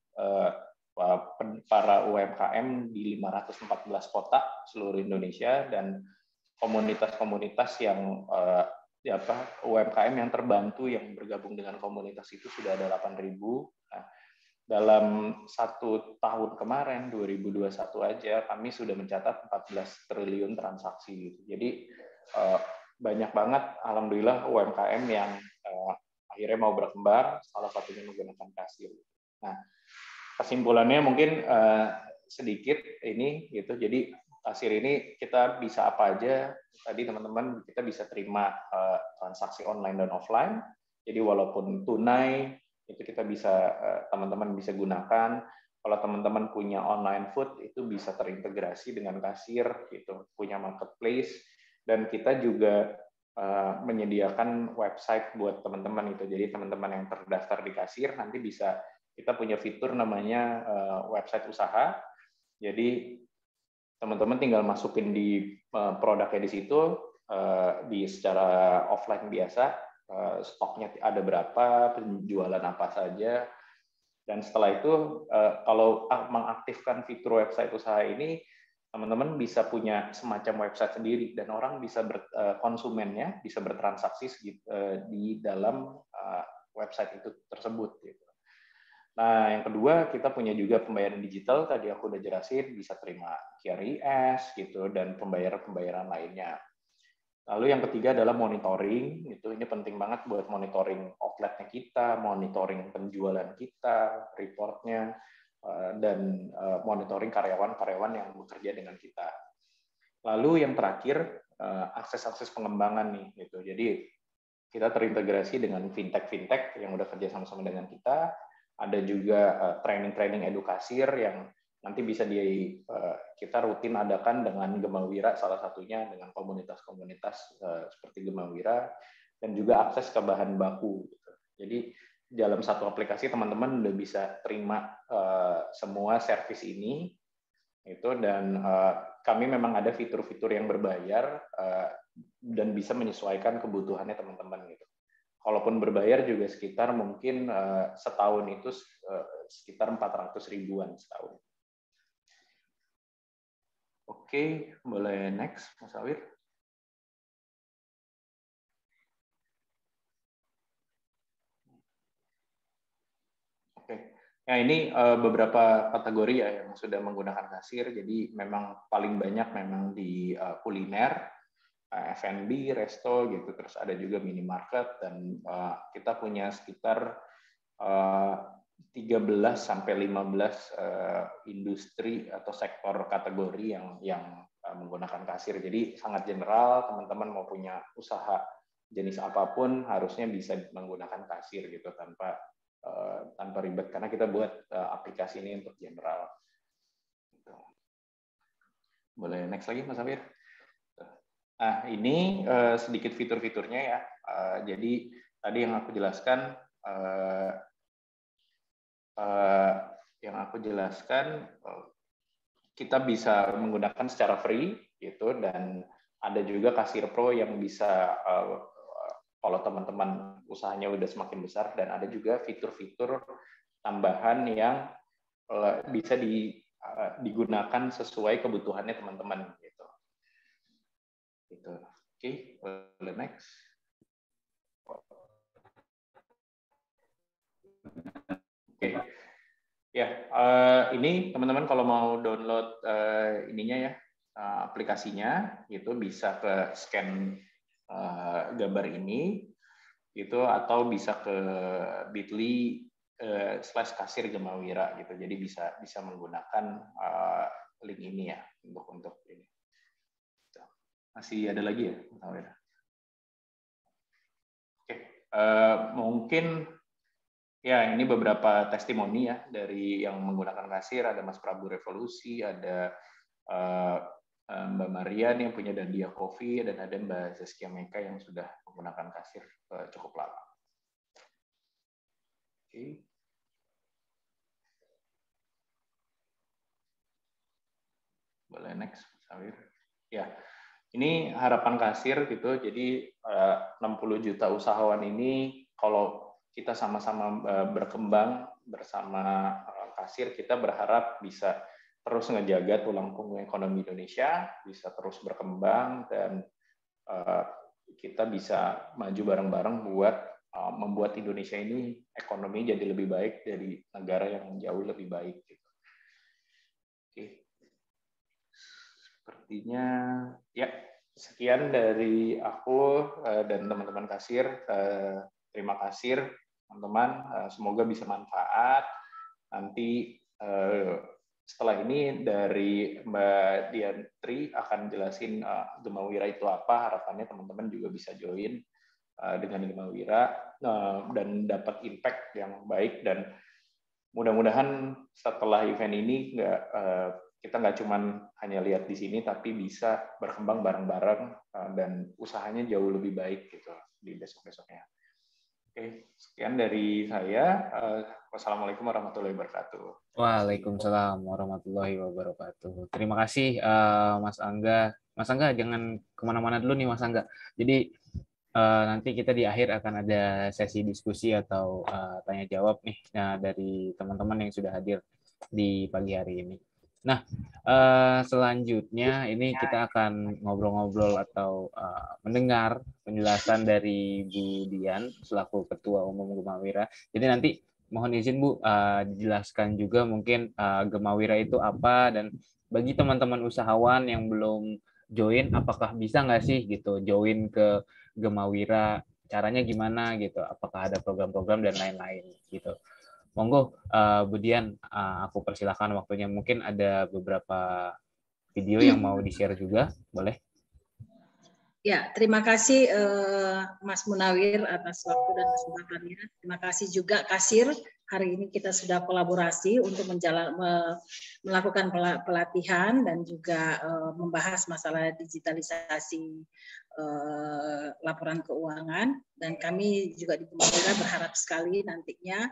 para UMKM di 514 kota seluruh Indonesia dan komunitas-komunitas yang uh, ya apa UMKM yang terbantu yang bergabung dengan komunitas itu sudah ada 8.000. Nah, dalam satu tahun kemarin 2021 aja kami sudah mencatat 14 triliun transaksi gitu. Jadi uh, banyak banget alhamdulillah UMKM yang uh, akhirnya mau berkembang salah satunya menggunakan kasir. Nah, kesimpulannya mungkin uh, sedikit ini gitu. Jadi kasir ini kita bisa apa aja? Tadi teman-teman kita bisa terima uh, transaksi online dan offline. Jadi walaupun tunai itu kita bisa uh, teman-teman bisa gunakan. Kalau teman-teman punya online food itu bisa terintegrasi dengan kasir gitu, punya marketplace. Dan kita juga uh, menyediakan website buat teman-teman itu. Jadi teman-teman yang terdaftar di kasir nanti bisa kita punya fitur namanya website usaha. Jadi teman-teman tinggal masukin di uh, produknya di situ uh, di secara offline biasa uh, stoknya ada berapa, penjualan apa saja, dan setelah itu, eh, kalau mengaktifkan fitur website usaha ini, teman-teman bisa punya semacam website sendiri dan orang bisa ber, eh, konsumennya bisa bertransaksi eh, di dalam website itu tersebut. Gitu. Nah, yang kedua kita punya juga pembayaran digital. Tadi aku udah jelasin bisa terima QRIS gitu dan pembayaran-pembayaran lainnya. Lalu yang ketiga adalah monitoring. Itu ini penting banget buat monitoring outletnya kita, monitoring penjualan kita, reportnya, eh, dan eh, monitoring karyawan-karyawan yang bekerja dengan kita. Lalu yang terakhir eh, akses-akses pengembangan nih, gitu. Jadi kita terintegrasi dengan fintech-fintech yang udah kerja sama-sama dengan kita. Ada juga training-training edukasir yang nanti bisa di eh, kita rutin adakan dengan Gemawira salah satunya dengan komunitas-komunitas eh, seperti Gemawira dan juga akses ke bahan baku. Gitu. Jadi dalam satu aplikasi teman-teman udah bisa terima eh, semua servis ini itu dan kami memang ada fitur-fitur yang berbayar dan bisa menyesuaikan kebutuhannya teman-teman gitu. Kalaupun berbayar juga sekitar mungkin setahun itu sekitar 400 ribuan setahun. Oke, boleh next, Mas Awir. Oke, ya ini uh, beberapa kategori ya yang sudah menggunakan kasir. Jadi memang paling banyak memang di kuliner, eh, F&B, resto gitu. Terus ada juga minimarket dan uh, kita punya sekitar uh, 13 sampai 15 uh, industri atau sektor kategori yang yang uh, menggunakan kasir. Jadi sangat general, teman-teman mau punya usaha jenis apa pun harusnya bisa menggunakan kasir gitu tanpa uh, tanpa ribet karena kita buat uh, aplikasi ini untuk general. Gitu. Boleh next lagi Mas Amir? Nah, ini uh, sedikit fitur-fiturnya ya. Uh, jadi tadi yang aku jelaskan uh, uh, yang aku jelaskan uh, kita bisa menggunakan secara free gitu dan ada juga kasir pro yang bisa uh, kalau teman-teman usahanya udah semakin besar dan ada juga fitur-fitur tambahan yang bisa di, digunakan sesuai kebutuhannya teman-teman Gitu. Oke, okay, next. Oke. Okay. Ya, uh, ini teman-teman kalau mau download uh, ininya ya, uh, aplikasinya itu bisa ke scan uh, gambar ini gitu atau bisa ke Bitly slash kasir Gemawira gitu. Jadi bisa bisa menggunakan link ini ya untuk untuk ini. Masih ada lagi ya, Oke, okay. uh, mungkin Ya, ini beberapa testimoni ya dari yang menggunakan kasir. Ada Mas Prabu Revolusi, ada uh, Mbak Marian yang punya Dandia Coffee, dan ada Mbak Zaskia Meka yang sudah menggunakan kasir uh, cukup lama. Oke. Boleh next, Sawir. Ya, ini harapan kasir gitu. Jadi 60 juta usahawan ini kalau kita sama-sama e, berkembang bersama e, kasir kita berharap bisa terus ngejaga tulang punggung ekonomi Indonesia bisa terus berkembang dan kita bisa maju bareng-bareng buat membuat Indonesia ini ekonomi jadi lebih baik dari negara yang jauh lebih baik gitu. Oke. Sepertinya ya sekian dari aku dan teman-teman kasir terima kasih teman-teman. Eh, semoga bisa manfaat. Nanti eh, setelah ini dari Mbak Diantri akan jelasin Gemawira itu apa. Harapannya teman-teman juga bisa join dengan Gemawira dan dapat impact yang baik dan mudah-mudahan setelah event ini nggak uh, kita nggak cuman hanya lihat di sini tapi bisa berkembang bareng-bareng uh, dan usahanya jauh lebih baik gitu di besok-besoknya. Oke, sekian dari saya. Uh, wassalamualaikum warahmatullahi wabarakatuh. Waalaikumsalam warahmatullahi wabarakatuh. Terima kasih uh, Mas Angga. Mas Angga jangan ke mana-mana dulu nih Mas Angga. Jadi nanti kita di akhir akan ada sesi diskusi atau tanya jawab nih dari teman-teman yang sudah hadir di pagi hari ini. Nah, uh, selanjutnya ini kita akan ngobrol-ngobrol atau uh, mendengar penjelasan dari Bu Dian selaku Ketua Umum Gemawira. Jadi nanti mohon izin Bu uh, dijelaskan juga mungkin uh, Gemawira itu apa dan bagi teman-teman usahawan yang belum join, apakah bisa nggak sih gitu join ke Gemawira? Caranya gimana gitu? Apakah ada program-program dan lain-lain gitu? Monggo uh, Budian uh, aku persilahkan waktunya mungkin ada beberapa video yang mau di share juga boleh Ya, terima kasih uh, Mas Munawir atas waktu dan kesempatannya. Terima kasih juga Kasir. Hari ini kita sudah kolaborasi untuk menjalan, me, melakukan pelatihan dan juga uh, membahas masalah digitalisasi uh, laporan keuangan. Dan kami juga di Kementerian berharap sekali nantinya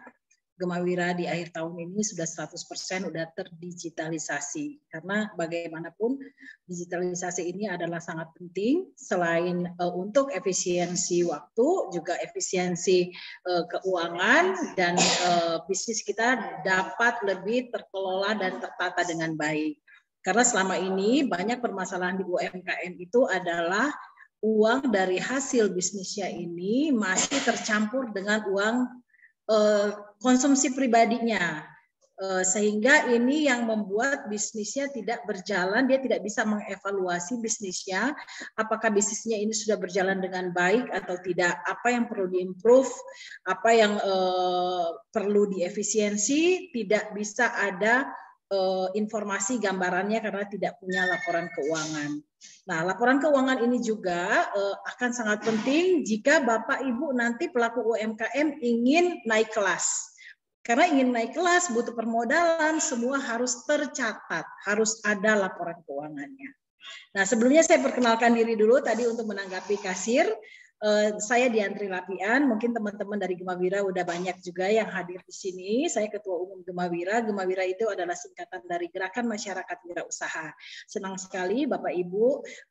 Gemawira di akhir tahun ini sudah 100% sudah terdigitalisasi. Karena bagaimanapun digitalisasi ini adalah sangat penting selain uh, untuk efisiensi waktu, juga efisiensi uh, keuangan dan uh, bisnis kita dapat lebih terkelola dan tertata dengan baik. Karena selama ini banyak permasalahan di UMKM itu adalah uang dari hasil bisnisnya ini masih tercampur dengan uang konsumsi pribadinya eh, sehingga ini yang membuat bisnisnya tidak berjalan dia tidak bisa mengevaluasi bisnisnya apakah bisnisnya ini sudah berjalan dengan baik atau tidak apa yang perlu diimprove apa yang uh, perlu diefisiensi tidak bisa ada informasi gambarannya karena tidak punya laporan keuangan. Nah, laporan keuangan ini juga uh, akan sangat penting jika Bapak Ibu nanti pelaku UMKM ingin naik kelas. Karena ingin naik kelas butuh permodalan, semua harus tercatat, harus ada laporan keuangannya. Nah, sebelumnya saya perkenalkan diri dulu tadi untuk menanggapi kasir. Uh, saya Diantri Lapian, mungkin teman-teman dari Gemawira udah banyak juga yang hadir di sini. Saya Ketua Umum Gemawira. Gemawira itu adalah singkatan dari Gerakan Masyarakat Wira Usaha. Senang sekali Bapak Ibu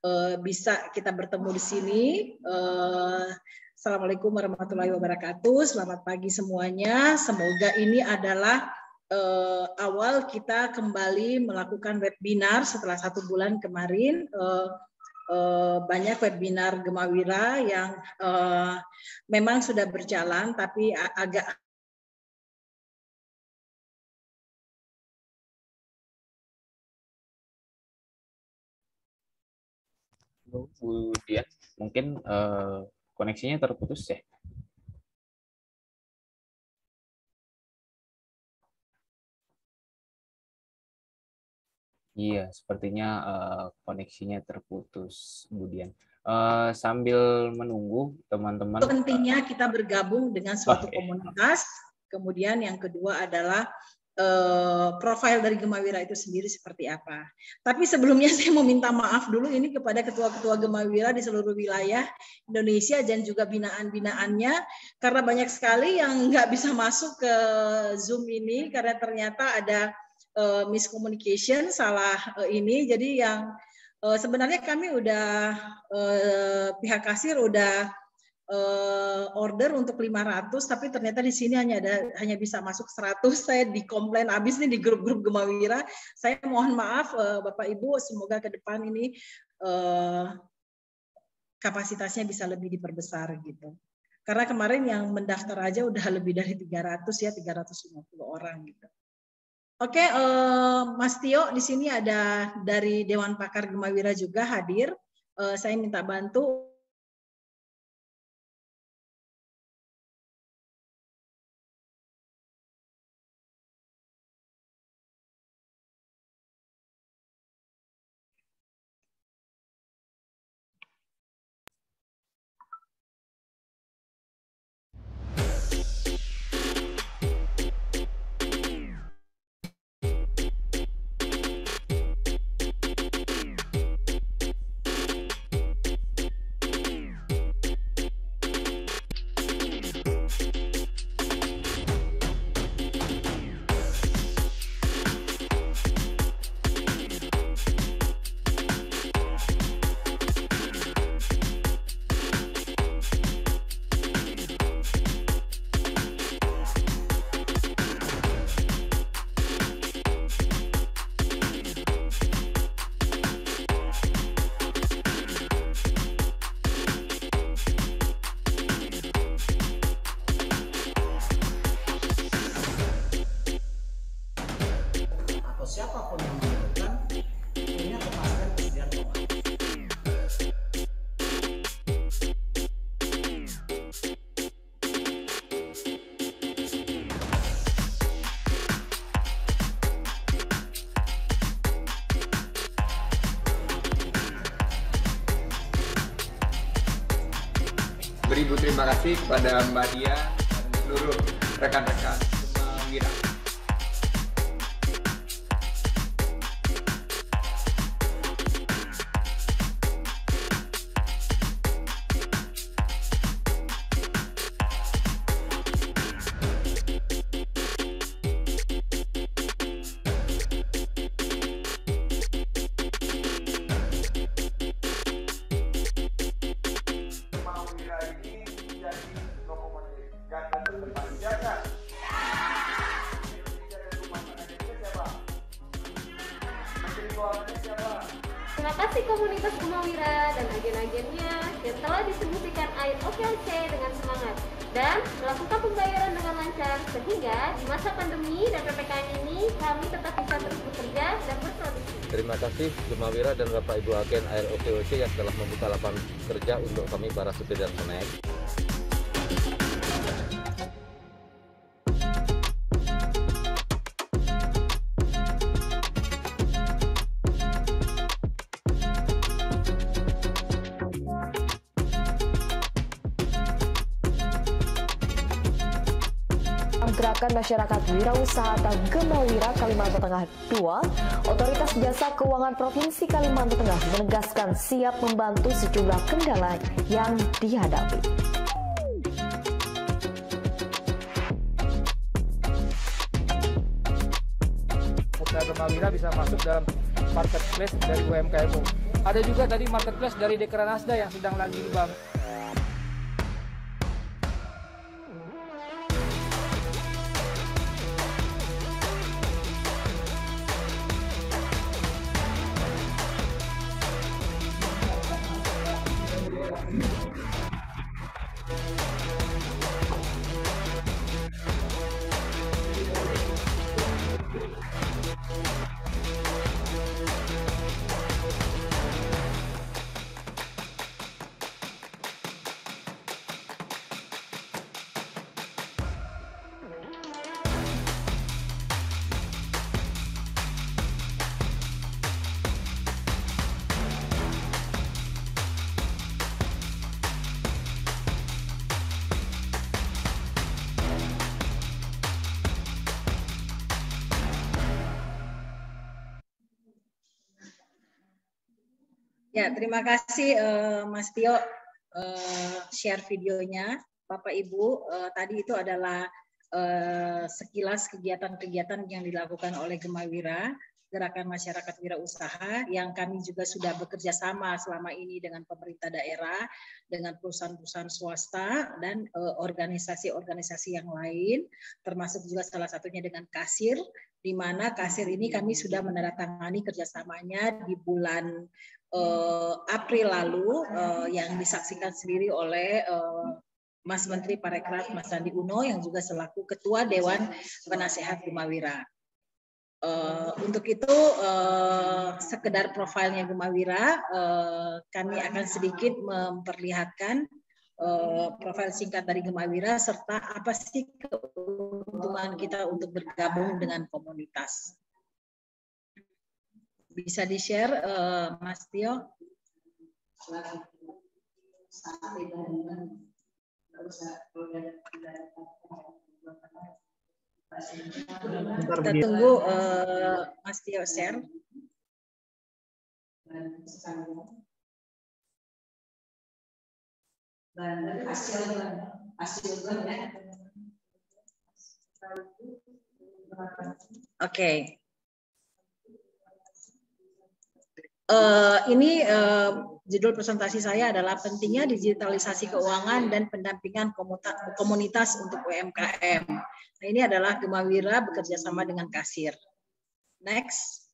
uh, bisa kita bertemu di sini. Uh, Assalamualaikum warahmatullahi wabarakatuh. Selamat pagi semuanya. Semoga ini adalah uh, awal kita kembali melakukan webinar setelah satu bulan kemarin. Uh, Eh, banyak webinar Gemawira yang uh, memang sudah berjalan tapi agak Bu Dian, mungkin uh, koneksinya terputus ya. Iya, sepertinya uh, koneksinya terputus, kemudian uh, sambil menunggu teman-teman. Pentingnya kita bergabung dengan suatu okay. komunitas. Kemudian yang kedua adalah uh, profil dari Gemawira itu sendiri seperti apa. Tapi sebelumnya saya mau minta maaf dulu ini kepada ketua-ketua Gemawira di seluruh wilayah Indonesia dan juga binaan-binaannya karena banyak sekali yang nggak bisa masuk ke Zoom ini karena ternyata ada uh, miscommunication salah uh, ini. Jadi yang uh, sebenarnya kami udah uh, pihak kasir udah uh, order untuk 500 tapi ternyata di sini hanya ada hanya bisa masuk 100 saya dikomplain habis nih di grup-grup Gemawira. Saya mohon maaf uh, Bapak Ibu semoga ke depan ini uh, kapasitasnya bisa lebih diperbesar gitu. Karena kemarin yang mendaftar aja udah lebih dari 300 ya 350 orang gitu Oke, uh, Mas Tio di sini ada dari Dewan Pakar Gemawira juga hadir. Uh, saya minta bantu kasih kepada Mbak Dia dan seluruh rekan-rekan semua wira. OKOC yang telah membuka lapangan kerja untuk kami para supir dan penaik. Gerakan Masyarakat Wirausaha atau Gemawira Keuangan Provinsi Kalimantan Tengah menegaskan siap membantu sejumlah kendala yang dihadapi. Gemawira bisa masuk dalam marketplace dari UMKMU. Ada juga tadi marketplace dari Dekranasda yang sedang lagi dibangun. Terima kasih eh, Mas Tio eh, share videonya. Bapak Ibu, eh, tadi itu adalah eh, sekilas kegiatan-kegiatan yang dilakukan oleh Gemawira, Gerakan Masyarakat Wirausaha, yang kami juga sudah bekerja sama selama ini dengan pemerintah daerah, dengan perusahaan-perusahaan swasta, dan organisasi-organisasi yang lain, termasuk juga salah satunya dengan kasir, di mana kasir ini kami sudah menandatangani kerjasamanya di bulan April lalu eh, yang disaksikan sendiri oleh eh, Mas Menteri Parekraf Mas Sandi Uno yang juga selaku Ketua Dewan Penasehat Gemawira. Eh, untuk itu eh, sekedar profilnya Gemawira, eh, kami akan sedikit memperlihatkan eh, profil singkat dari Gemawira serta apa sih keuntungan kita untuk bergabung dengan komunitas. Bisa di-share, eh, Mas Tio? Kita tunggu eh, Mas Tio share. Oke. Eh, ini eh, judul presentasi saya adalah pentingnya digitalisasi keuangan dan pendampingan komunitas untuk UMKM. Nah, ini adalah Gemawira bekerja sama dengan kasir. Next.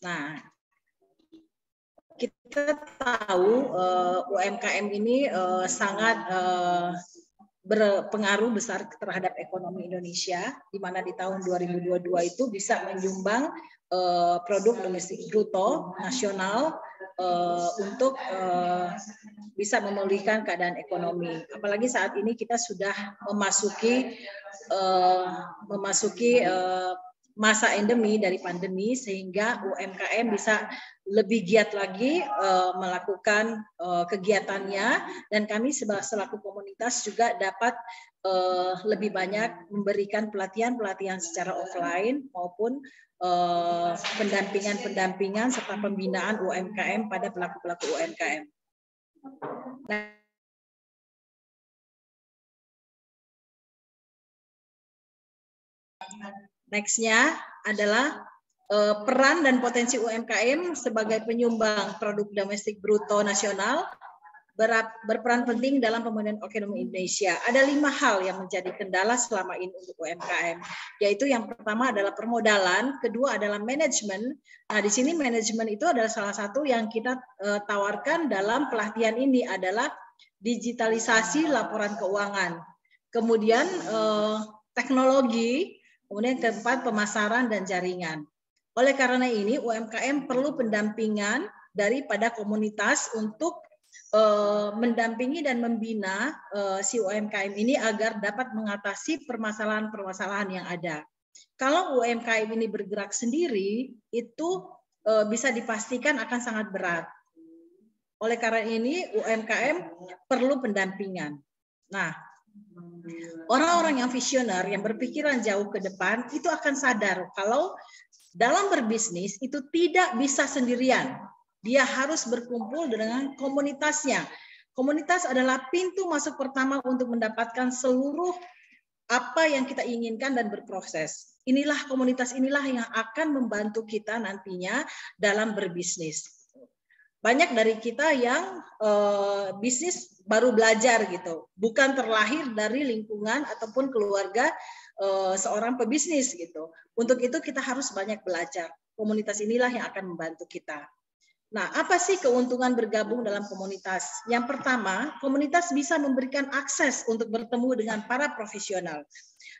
Nah, kita tahu eh, UMKM ini eh, sangat eh, berpengaruh besar terhadap ekonomi Indonesia, di mana di tahun 2022 itu bisa menyumbang eh, produk domestik bruto nasional eh, untuk eh, bisa memulihkan keadaan ekonomi. Apalagi saat ini kita sudah memasuki eh, memasuki eh, masa endemi dari pandemi sehingga UMKM bisa lebih giat lagi uh, melakukan uh, kegiatannya dan kami selaku komunitas juga dapat uh, lebih banyak memberikan pelatihan-pelatihan secara offline maupun pendampingan-pendampingan serta pembinaan UMKM pada pelaku-pelaku UMKM. Nah, Nextnya adalah uh, peran dan potensi UMKM sebagai penyumbang produk domestik bruto nasional berperan penting dalam pemulihan ekonomi Indonesia. Ada lima hal yang menjadi kendala selama ini untuk UMKM, yaitu yang pertama adalah permodalan, kedua adalah manajemen. Nah, di sini manajemen itu adalah salah satu yang kita uh, tawarkan dalam pelatihan ini adalah digitalisasi laporan keuangan. Kemudian uh, teknologi kemudian keempat pemasaran dan jaringan. Oleh karena ini UMKM perlu pendampingan daripada komunitas untuk uh, mendampingi dan membina uh, si UMKM ini agar dapat mengatasi permasalahan-permasalahan yang ada. Kalau UMKM ini bergerak sendiri itu uh, bisa dipastikan akan sangat berat. Oleh karena ini UMKM perlu pendampingan. Nah, Orang-orang yang visioner, yang berpikiran jauh ke depan, itu akan sadar kalau dalam berbisnis itu tidak bisa sendirian. Dia harus berkumpul dengan komunitasnya. Komunitas adalah pintu masuk pertama untuk mendapatkan seluruh apa yang kita inginkan dan berproses. Inilah komunitas inilah yang akan membantu kita nantinya dalam berbisnis banyak dari kita yang uh, bisnis baru belajar gitu, bukan terlahir dari lingkungan ataupun keluarga uh, seorang pebisnis gitu. Untuk itu kita harus banyak belajar. Komunitas inilah yang akan membantu kita. Nah, apa sih keuntungan bergabung dalam komunitas? Yang pertama, komunitas bisa memberikan akses untuk bertemu dengan para profesional.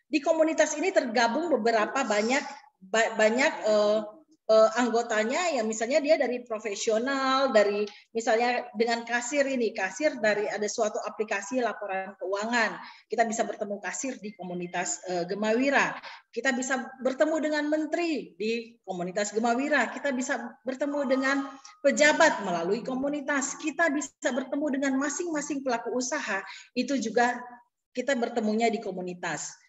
Di komunitas ini tergabung beberapa banyak banyak uh, uh, anggotanya yang misalnya dia dari profesional dari misalnya dengan kasir ini kasir dari ada suatu aplikasi laporan keuangan. Kita bisa bertemu kasir di komunitas uh, Gemawira. Kita bisa bertemu dengan menteri di komunitas Gemawira. Kita bisa bertemu dengan pejabat melalui komunitas. Kita bisa bertemu dengan masing-masing pelaku usaha. Itu juga kita bertemunya di komunitas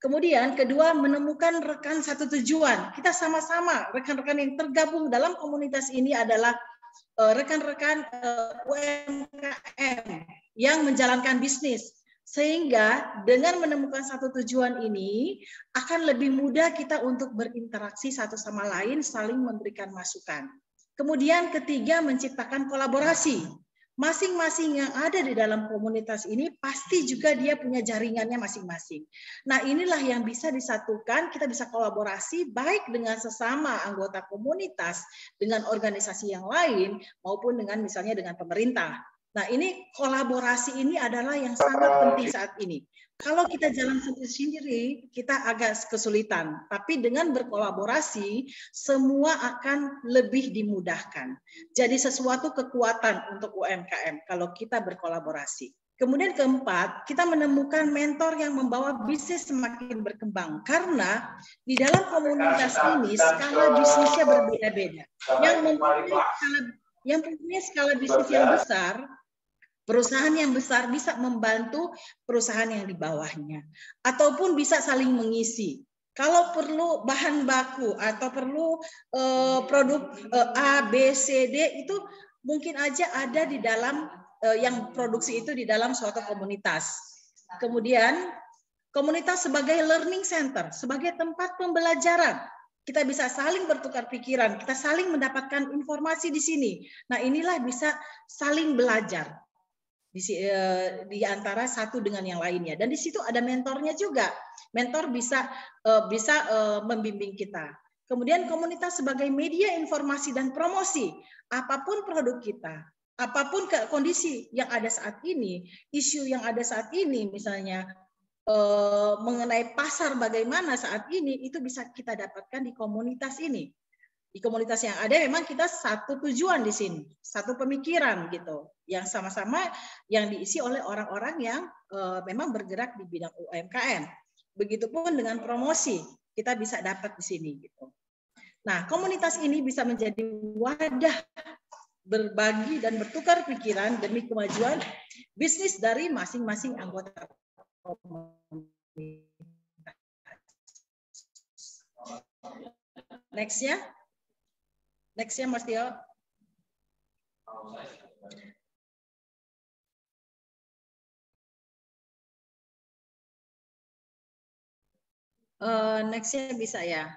Kemudian kedua menemukan rekan satu tujuan. Kita sama-sama rekan-rekan yang tergabung dalam komunitas ini adalah eh, rekan-rekan uh, UMKM yang menjalankan bisnis. Sehingga dengan menemukan satu tujuan ini akan lebih mudah kita untuk berinteraksi satu sama lain, saling memberikan masukan. Kemudian ketiga menciptakan kolaborasi masing-masing yang ada di dalam komunitas ini pasti juga dia punya jaringannya masing-masing. Nah, inilah yang bisa disatukan, kita bisa kolaborasi baik dengan sesama anggota komunitas, dengan organisasi yang lain maupun dengan misalnya dengan pemerintah. Nah, ini kolaborasi ini adalah yang sangat penting saat ini. Kalau kita jalan sendiri-sendiri, kita agak kesulitan. Tapi dengan berkolaborasi, semua akan lebih dimudahkan. Jadi sesuatu kekuatan untuk UMKM kalau kita berkolaborasi. Kemudian keempat, kita menemukan mentor yang membawa bisnis semakin berkembang. Karena di dalam komunitas ini skala bisnisnya berbeda-beda. Yang mempunyai skala, yang mempunyai skala bisnis yang besar, Perusahaan yang besar bisa membantu perusahaan yang di bawahnya, ataupun bisa saling mengisi. Kalau perlu bahan baku atau perlu uh, produk uh, A, B, C, D itu mungkin aja ada di dalam uh, yang produksi itu di dalam suatu komunitas. Kemudian komunitas sebagai learning center, sebagai tempat pembelajaran. Kita bisa saling bertukar pikiran, kita saling mendapatkan informasi di sini. Nah, inilah bisa saling belajar di, uh, di antara satu dengan yang lainnya. Dan di situ ada mentornya juga. Mentor bisa uh, bisa uh, membimbing kita. Kemudian komunitas sebagai media informasi dan promosi. Apa pun produk kita apa pun ke kondisi yang ada saat ini isu yang ada saat ini misalnya uh, mengenai pasar bagaimana saat ini itu bisa kita dapatkan di komunitas ini di komunitas yang ada memang kita satu tujuan di sini, satu pemikiran gitu, yang sama-sama yang diisi oleh orang-orang yang uh, memang bergerak di bidang UMKM. Begitupun dengan promosi, kita bisa dapat di sini gitu. Nah, komunitas ini bisa menjadi wadah berbagi dan bertukar pikiran demi kemajuan bisnis dari masing-masing anggota komunitas. Next ya. Next ya Mas Tio. Uh, nextnya bisa ya.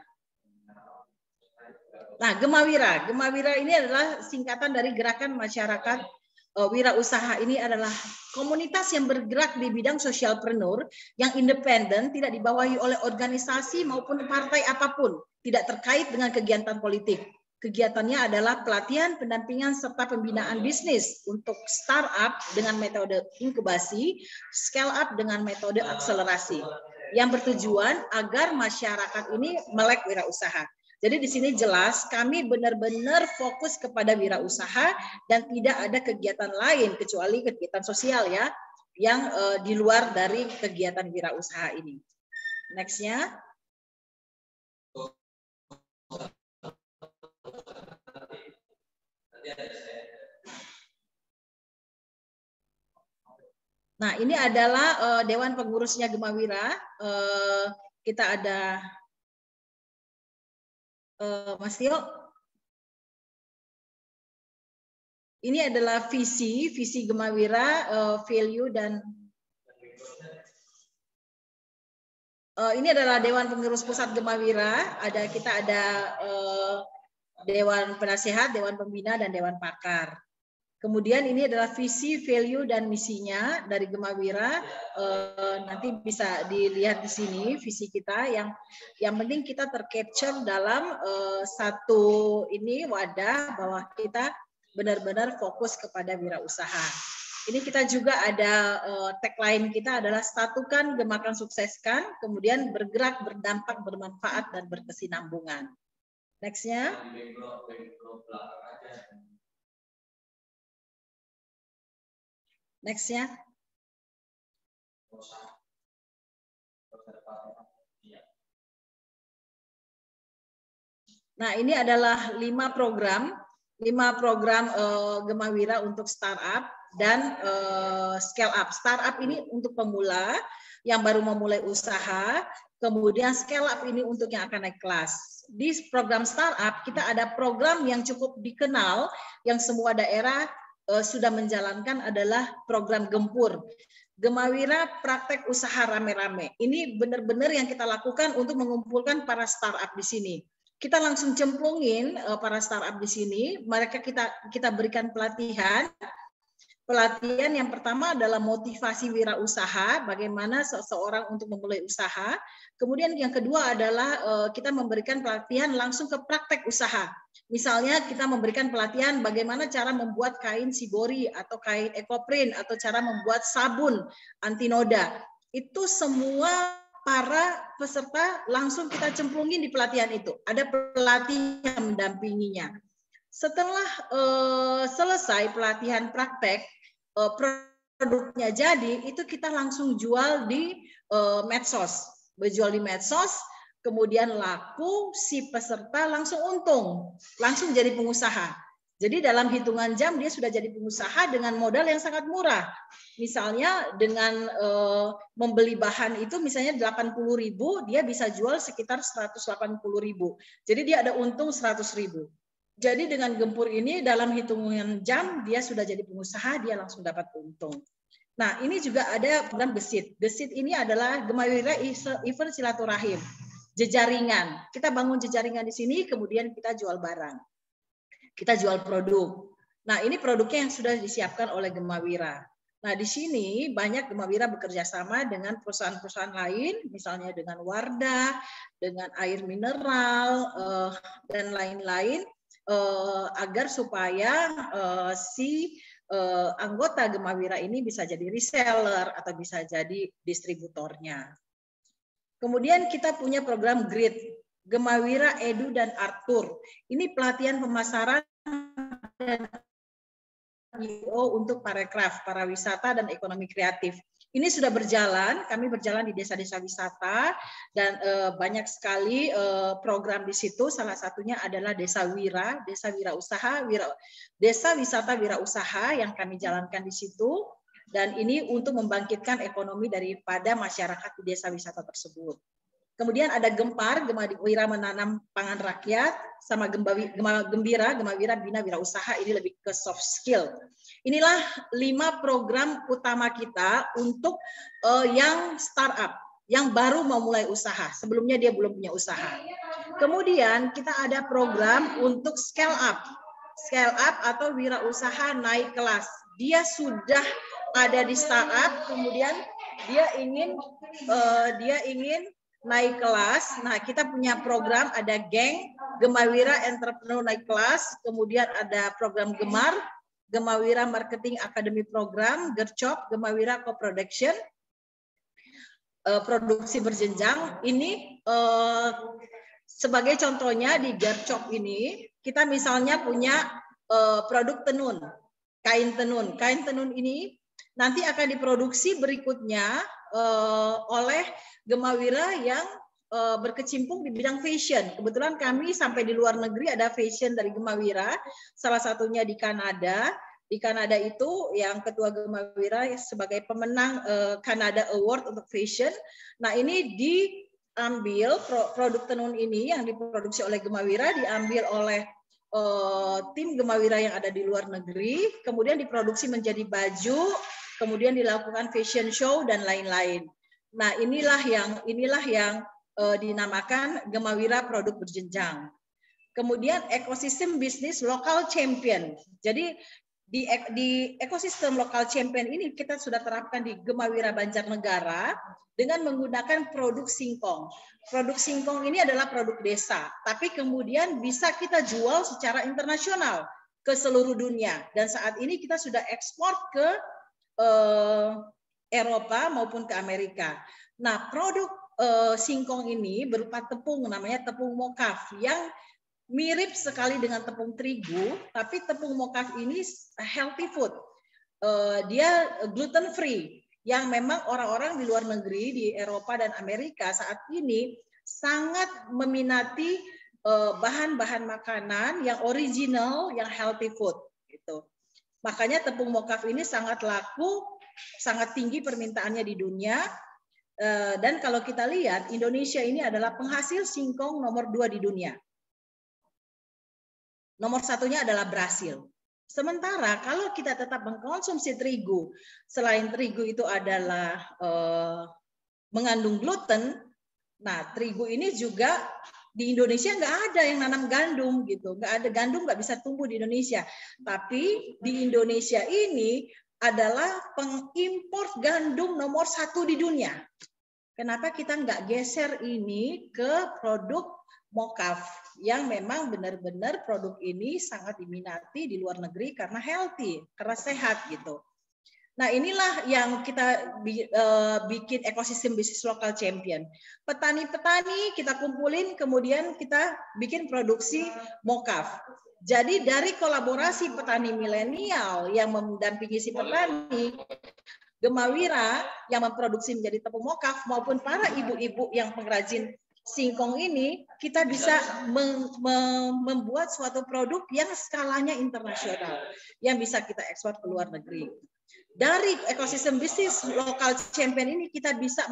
Nah, Gemawira. Gemawira ini adalah singkatan dari Gerakan Masyarakat uh, Wirausaha. Ini adalah komunitas yang bergerak di bidang sosialpreneur yang independen, tidak dibawahi oleh organisasi maupun partai apa pun, tidak terkait dengan kegiatan politik. Kegiatannya adalah pelatihan, pendampingan, serta pembinaan bisnis untuk startup dengan metode inkubasi, scale up dengan metode akselerasi yang bertujuan agar masyarakat ini melek wirausaha. Jadi di sini jelas kami benar-benar fokus kepada wirausaha dan tidak ada kegiatan lain kecuali kegiatan sosial ya yang uh, di luar dari kegiatan wirausaha ini. Nextnya. Nah, ini adalah uh, Dewan Pengurusnya Gemawira. Uh, kita ada uh, Mas Tio. Ini adalah visi, visi Gemawira, uh, value dan uh, ini adalah Dewan Pengurus Pusat Gemawira. Ada kita ada uh, Dewan Penasehat, Dewan Pembina, dan Dewan Pakar. Kemudian ini adalah visi, value, dan misinya dari Gemawira. Eh, nanti bisa dilihat di sini visi kita. Yang yang penting kita tercapture dalam eh, satu ini wadah bahwa kita benar-benar fokus kepada wirausaha. Ini kita juga ada eh, tagline kita adalah satukan, gemakan, sukseskan, kemudian bergerak, berdampak, bermanfaat, dan berkesinambungan. Nextnya. Next ya. Nah, ini adalah lima program, lima program uh, Gemawira untuk startup dan uh, scale up. Startup ini untuk pemula yang baru memulai usaha, kemudian scale up ini untuk yang akan naik kelas. Di program startup kita ada program yang cukup dikenal, yang semua daerah uh, sudah menjalankan adalah program Gempur. Gemawira praktek usaha rame-rame. Ini benar-benar yang kita lakukan untuk mengumpulkan para startup di sini. Kita langsung cemplungin uh, para startup di sini. Mereka kita kita berikan pelatihan. Pelatihan yang pertama adalah motivasi wirausaha, bagaimana seseorang untuk memulai usaha. Kemudian yang kedua adalah uh, kita memberikan pelatihan langsung ke praktek usaha Misalnya kita memberikan pelatihan bagaimana cara membuat kain sibori atau kain ekoprint atau cara membuat sabun anti noda. Itu semua para peserta langsung kita cemplungin di pelatihan itu. Ada pelatih yang mendampinginya. Setelah uh, selesai pelatihan praktek, uh, produknya jadi, itu kita langsung jual di uh, medsos. Berjual di medsos, kemudian laku, si peserta langsung untung, langsung jadi pengusaha. Jadi dalam hitungan jam dia sudah jadi pengusaha dengan modal yang sangat murah. Misalnya dengan e, membeli bahan itu misalnya 80.000, dia bisa jual sekitar 180.000. Jadi dia ada untung 100.000. Jadi dengan gempur ini dalam hitungan jam dia sudah jadi pengusaha, dia langsung dapat untung. Nah, ini juga ada program gesit. Gesit ini adalah Gemawira Event Silaturahim jejaringan. Kita bangun jejaringan di sini, kemudian kita jual barang. Kita jual produk. Nah, ini produknya yang sudah disiapkan oleh Gemawira. Nah, di sini banyak Gemawira bekerja sama dengan perusahaan-perusahaan lain, misalnya dengan Wardah, dengan air mineral, eh, dan lain-lain, eh, agar supaya eh, si anggota Gemawira ini bisa jadi reseller atau bisa jadi distributornya. Kemudian kita punya program GRID, Gemawira, Edu, dan Arthur. Ini pelatihan pemasaran dan untuk parekraf, para wisata dan ekonomi kreatif. Ini sudah berjalan, kami berjalan di desa-desa wisata dan eh, banyak sekali eh, program di situ. Salah satunya adalah Desa Wira, Desa Wira Usaha, Wira, Desa Wisata Wira Usaha yang kami jalankan di situ. Dan ini untuk membangkitkan ekonomi daripada masyarakat di desa wisata tersebut. Kemudian ada Gempar, Gema Wira menanam pangan rakyat, sama Gema Gembira, Gema Wira Bina Wira Usaha ini lebih ke soft skill. Inilah lima program utama kita untuk uh, yang startup, yang baru mau mulai usaha. Sebelumnya dia belum punya usaha. Kemudian kita ada program untuk scale up, scale up atau wirausaha naik kelas. Dia sudah ada di startup, kemudian dia ingin uh, dia ingin naik kelas. Nah, kita punya program ada geng Gemawira Entrepreneur naik kelas, kemudian ada program Gemar, Gemawira Marketing Academy Program, Gercop, Gemawira Co-Production, uh, produksi berjenjang. Ini uh, sebagai contohnya di Gercop ini, kita misalnya punya uh, produk tenun, kain tenun. Kain tenun ini nanti akan diproduksi berikutnya uh, oleh Gemawira yang uh, berkecimpung di bidang fashion. Kebetulan kami sampai di luar negeri ada fashion dari Gemawira, salah satunya di Kanada. Di Kanada itu yang ketua Gemawira sebagai pemenang uh, Canada Award untuk fashion. Nah ini diambil produk tenun ini yang diproduksi oleh Gemawira diambil oleh uh, tim Gemawira yang ada di luar negeri, kemudian diproduksi menjadi baju, kemudian dilakukan fashion show dan lain-lain. Nah, inilah yang inilah yang uh, dinamakan Gemawira produk berjenjang. Kemudian ekosistem bisnis lokal champion. Jadi di, di ekosistem lokal champion ini kita sudah terapkan di Gemawira Banjarnegara dengan menggunakan produk singkong. Produk singkong ini adalah produk desa, tapi kemudian bisa kita jual secara internasional ke seluruh dunia. Dan saat ini kita sudah ekspor ke eh, Eropa maupun ke Amerika. Nah, produk eh, singkong ini berupa tepung namanya tepung mokaf yang mirip sekali dengan tepung terigu, tapi tepung mokaf ini healthy food. Eh, dia gluten free yang memang orang-orang di luar negeri di Eropa dan Amerika saat ini sangat meminati eh, bahan-bahan makanan yang original, yang healthy food gitu. Makanya tepung mokaf ini sangat laku, sangat tinggi permintaannya di dunia. Eh, dan kalau kita lihat, Indonesia ini adalah penghasil singkong nomor dua di dunia. Nomor satunya adalah Brasil. Sementara kalau kita tetap mengkonsumsi terigu, selain terigu itu adalah eh, mengandung gluten, nah terigu ini juga di Indonesia nggak ada yang nanam gandum gitu, nggak ada gandum nggak bisa tumbuh di Indonesia. Tapi di Indonesia ini adalah pengimpor gandum nomor satu di dunia. Kenapa kita nggak geser ini ke produk mokaf yang memang benar-benar produk ini sangat diminati di luar negeri karena healthy, karena sehat gitu. Nah, inilah yang kita uh, bikin ekosistem bisnis lokal champion. Petani-petani kita kumpulin, kemudian kita bikin produksi mokaf. Jadi dari kolaborasi petani milenial yang mendampingi si petani, Gemawira yang memproduksi menjadi tepung mokaf maupun para ibu-ibu yang pengrajin singkong ini kita bisa membuat suatu produk yang skalanya internasional yang bisa kita ekspor ke luar negeri dari ekosistem bisnis lokal champion ini kita bisa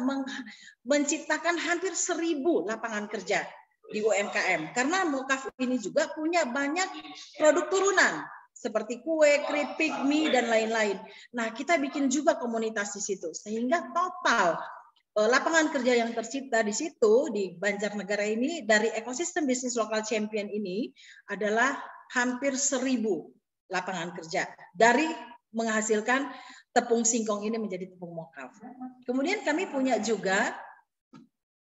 menciptakan hampir seribu lapangan kerja di UMKM karena Mokaf ini juga punya banyak produk turunan seperti kue, keripik, mie dan lain-lain. Nah, kita bikin juga komunitas di situ sehingga total eh, lapangan kerja yang tercipta di situ di Banjarnegara ini dari ekosistem bisnis lokal champion ini adalah hampir seribu lapangan kerja dari menghasilkan tepung singkong ini menjadi tepung mokaf. Kemudian kami punya juga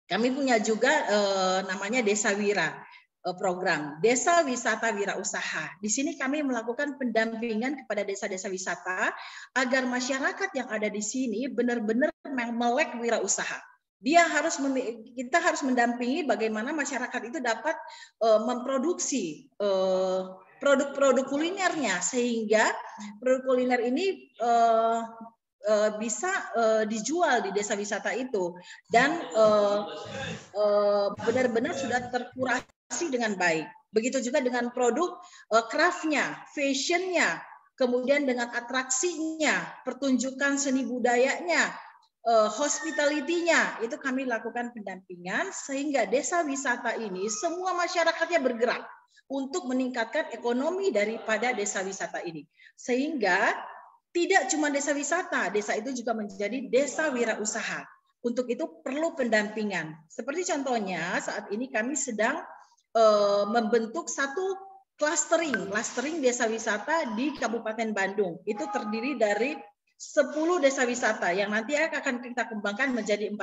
kami punya juga eh, namanya Desa Wira eh, program Desa Wisata Wira Usaha. Di sini kami melakukan pendampingan kepada desa-desa wisata agar masyarakat yang ada di sini benar-benar melek wira usaha. Dia harus kita harus mendampingi bagaimana masyarakat itu dapat uh, memproduksi uh, produk-produk kulinernya sehingga produk kuliner ini uh, uh, bisa uh, dijual di desa wisata itu dan benar-benar sudah terkurasi dengan baik. Begitu juga dengan produk craftnya, fashionnya, kemudian dengan atraksinya, pertunjukan seni budayanya, hospitality-nya itu kami lakukan pendampingan sehingga desa wisata ini semua masyarakatnya bergerak untuk meningkatkan ekonomi daripada desa wisata ini. Sehingga tidak cuma desa wisata, desa itu juga menjadi desa wirausaha. Untuk itu perlu pendampingan. Seperti contohnya saat ini kami sedang uh, membentuk satu clustering, clustering desa wisata di Kabupaten Bandung. Itu terdiri dari 10 desa wisata yang nanti akan kita kembangkan menjadi 40.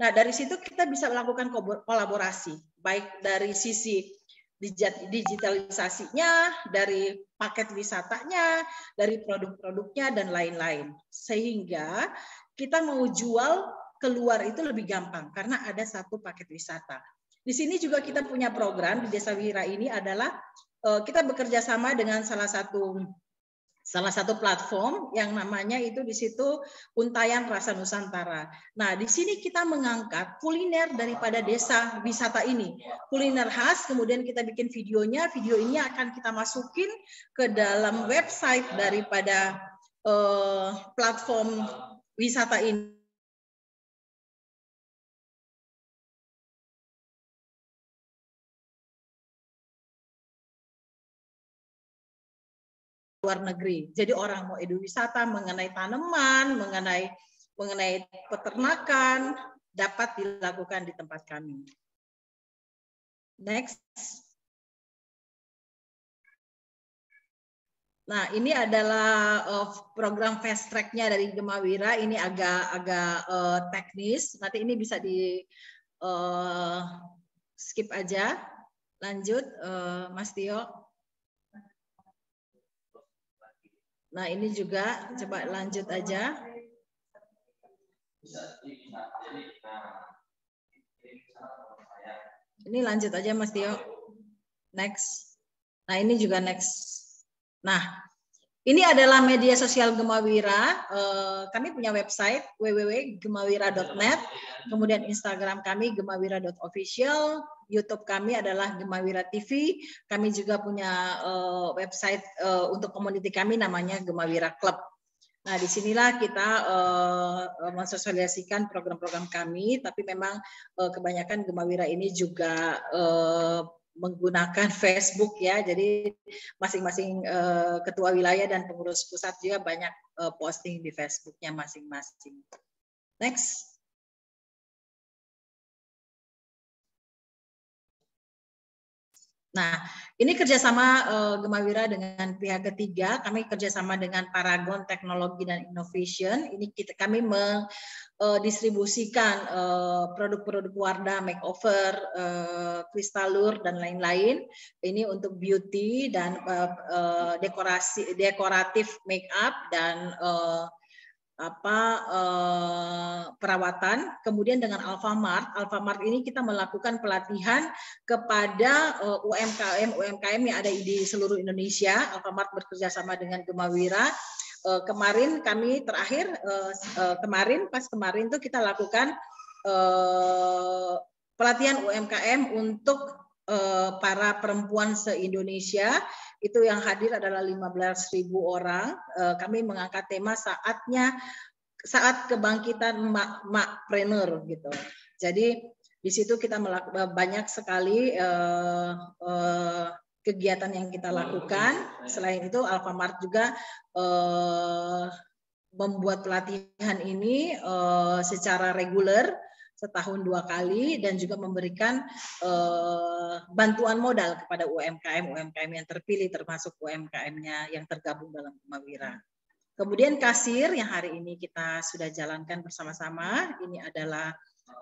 Nah, dari situ kita bisa melakukan kolaborasi, baik dari sisi digitalisasinya, dari paket wisatanya, dari produk-produknya, dan lain-lain. Sehingga kita mau jual keluar itu lebih gampang karena ada satu paket wisata. Di sini juga kita punya program di Desa Wira ini adalah eh, kita bekerja sama dengan salah satu salah satu platform yang namanya itu di situ Untayan Rasa Nusantara. Nah, di sini kita mengangkat kuliner daripada desa wisata ini. Kuliner khas, kemudian kita bikin videonya. Video ini akan kita masukin ke dalam website daripada uh, platform wisata ini luar negeri. Jadi orang mau wisata mengenai tanaman, mengenai mengenai peternakan dapat dilakukan di tempat kami. Next. Nah, ini adalah uh, program fast track-nya dari Gemawira. Ini agak-agak uh, teknis. Nanti ini bisa di uh, skip aja. Lanjut, uh, Mas Tio. Nah, ini juga coba lanjut aja. Ini lanjut aja Mas Tio. Next. Nah, ini juga next. Nah, ini adalah media sosial Gemawira. Eh, kami punya website www.gemawira.net, kemudian Instagram kami gemawira.official, YouTube kami adalah Gemawira TV. Kami juga punya eh, website eh, untuk komuniti kami namanya Gemawira Club. Nah, di sinilah kita uh, mensosialisasikan program-program kami, tapi memang uh, kebanyakan Gemawira ini juga uh, menggunakan Facebook ya. Jadi masing-masing uh, ketua wilayah dan pengurus pusat juga banyak uh, posting di Facebooknya masing-masing. Next. Nah, ini kerjasama uh, Gemawira dengan pihak ketiga. Kami kerjasama dengan Paragon Teknologi dan Innovation. Ini kita kami mendistribusikan uh, uh, produk-produk Wardah, makeover, uh, kristalur dan lain-lain. Ini untuk beauty dan uh, uh, dekorasi dekoratif make up dan uh, apa eh, perawatan. Kemudian dengan Alfamart, Alfamart ini kita melakukan pelatihan kepada eh, UMKM UMKM yang ada di seluruh Indonesia. Alfamart bekerja sama dengan Gemawira. Eh, kemarin kami terakhir eh, eh, kemarin pas kemarin tuh kita lakukan eh, pelatihan UMKM untuk para perempuan se-Indonesia itu yang hadir adalah 15.000 orang. Eh, kami mengangkat tema saatnya saat kebangkitan mak-makpreneur gitu. Jadi di situ kita melakukan banyak sekali eh, kegiatan yang kita lakukan. Selain itu Alfamart juga membuat pelatihan ini secara reguler setahun dua kali dan juga memberikan uh, bantuan modal kepada UMKM UMKM yang terpilih termasuk UMKM-nya yang tergabung dalam Kumawira. Kemudian kasir yang hari ini kita sudah jalankan bersama-sama ini adalah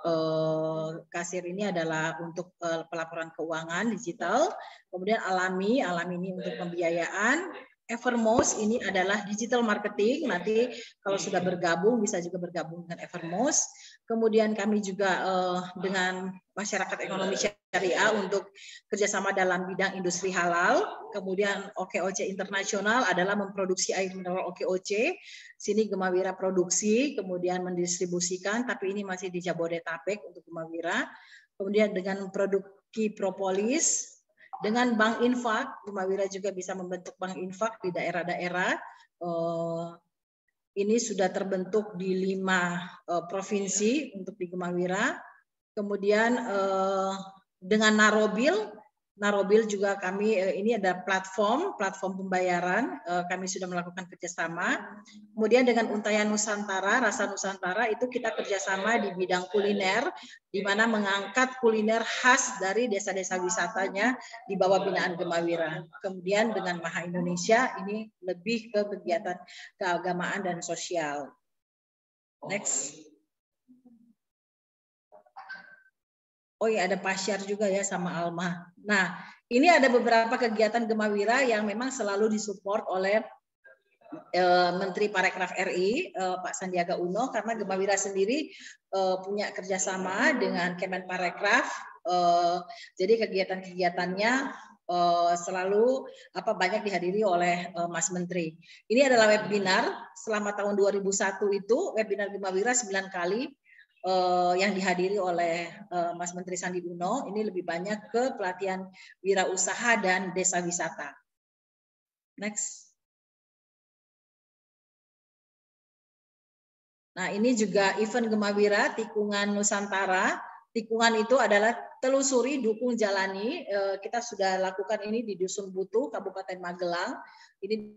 uh, kasir ini adalah untuk uh, pelaporan keuangan digital. Kemudian alami alami ini untuk pembiayaan Evermost ini adalah digital marketing. Nanti kalau sudah bergabung bisa juga bergabung dengan Evermost. Kemudian kami juga uh, dengan masyarakat ekonomi syariah untuk kerjasama dalam bidang industri halal. Kemudian OKOC Internasional adalah memproduksi air mineral OKOC. Sini Gemawira produksi, kemudian mendistribusikan, tapi ini masih di Jabodetabek untuk Gemawira. Kemudian dengan produk Propolis, dengan Bank Infak, Gemawira juga bisa membentuk Bank Infak di daerah-daerah. Ini sudah terbentuk di lima eh, provinsi untuk di Gemawira. Kemudian eh, dengan Narobil, Narobil juga kami eh, ini ada platform platform pembayaran eh, kami sudah melakukan kerjasama. Kemudian dengan Untayan Nusantara, Rasa Nusantara itu kita kerjasama di bidang kuliner, di mana mengangkat kuliner khas dari desa-desa wisatanya di bawah binaan Gemawira. Kemudian dengan Maha Indonesia ini lebih ke kegiatan keagamaan dan sosial. Next. Oh iya ada Pasyar juga ya sama Alma. Nah ini ada beberapa kegiatan Gemawira yang memang selalu disupport oleh eh, Menteri Parekraf RI eh, Pak Sandiaga Uno karena Gemawira sendiri eh, punya kerjasama dengan Kemenparekraf. Jadi kegiatan-kegiatannya selalu apa banyak dihadiri oleh Mas Menteri. Ini adalah webinar selama tahun 2001 itu webinar Gemawira 9 kali uh, yang dihadiri oleh uh, Mas Menteri Sandi Uno ini lebih banyak ke pelatihan wirausaha dan desa wisata. Next. Nah, ini juga event Gemawira Tikungan Nusantara. Tikungan itu adalah telusuri, dukung, jalani. Eh, kita sudah lakukan ini di Dusun Butuh, Kabupaten Magelang. Ini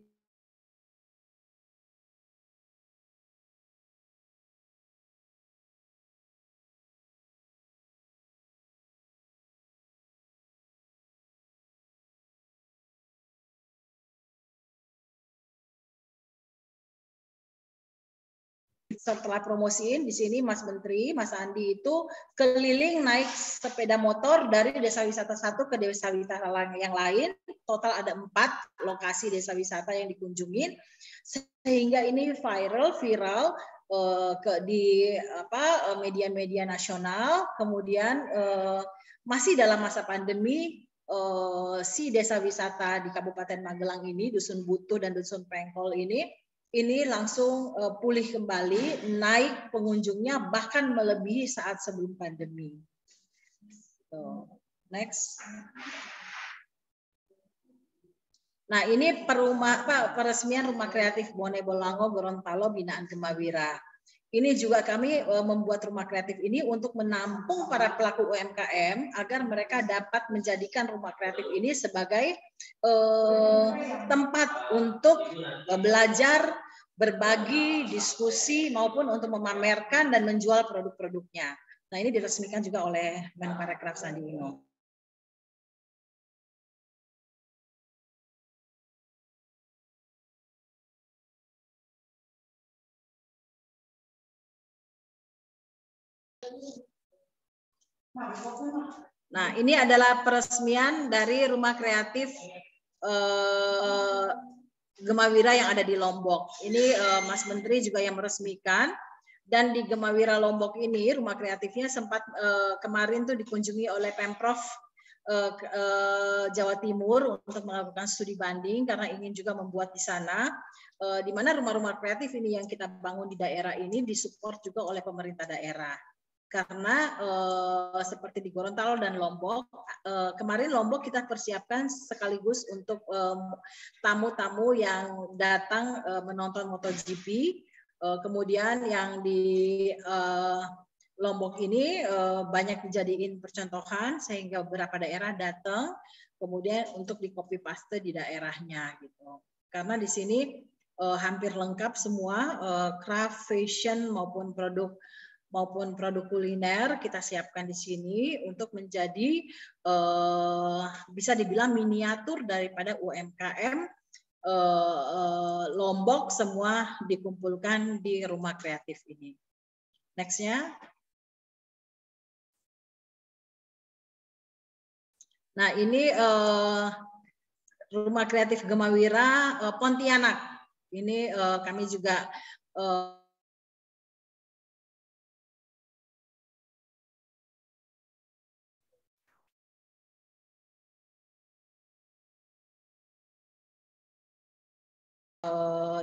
setelah promosiin di sini Mas Menteri, Mas Andi itu keliling naik sepeda motor dari desa wisata satu ke desa wisata yang lain. Total ada empat lokasi desa wisata yang dikunjungin, sehingga ini viral, viral eh, ke di apa eh, media-media nasional. Kemudian eh, masih dalam masa pandemi si desa wisata di Kabupaten Magelang ini, Dusun Butuh dan Dusun Pengkol ini ini langsung uh, pulih kembali, naik pengunjungnya bahkan melebihi saat sebelum pandemi. So, next. Nah, ini perumah, Pak, peresmian Rumah Kreatif Bone Bolango Gorontalo binaan Gemawira. Ini juga kami eh, membuat rumah kreatif ini untuk menampung para pelaku UMKM agar mereka dapat menjadikan rumah kreatif ini sebagai eh, tempat untuk belajar, berbagi, diskusi maupun untuk memamerkan dan menjual produk-produknya. Nah, ini diresmikan juga oleh Menparekraf Sandi Uno. Nah, ini adalah peresmian dari rumah kreatif eh, Gemawira yang ada di Lombok. Ini eh, Mas Menteri juga yang meresmikan. Dan di Gemawira Lombok ini, rumah kreatifnya sempat eh, kemarin tuh dikunjungi oleh Pemprov eh, eh, Jawa Timur untuk melakukan studi banding karena ingin juga membuat di sana. Eh, di mana rumah-rumah kreatif ini yang kita bangun di daerah ini disupport juga oleh pemerintah daerah karena uh, seperti di Gorontalo dan Lombok uh, kemarin Lombok kita persiapkan sekaligus untuk tamu-tamu yang datang uh, menonton MotoGP. Uh, kemudian yang di uh, Lombok ini banyak dijadiin percontohan sehingga beberapa daerah datang kemudian untuk di copy paste di daerahnya gitu. Karena di sini hampir lengkap semua craft fashion maupun produk maupun produk kuliner kita siapkan di sini untuk menjadi eh, bisa dibilang miniatur daripada UMKM eh, eh, Lombok semua dikumpulkan di rumah kreatif ini. Nextnya. Nah ini eh, rumah kreatif Gemawira eh, Pontianak. Ini eh, kami juga eh,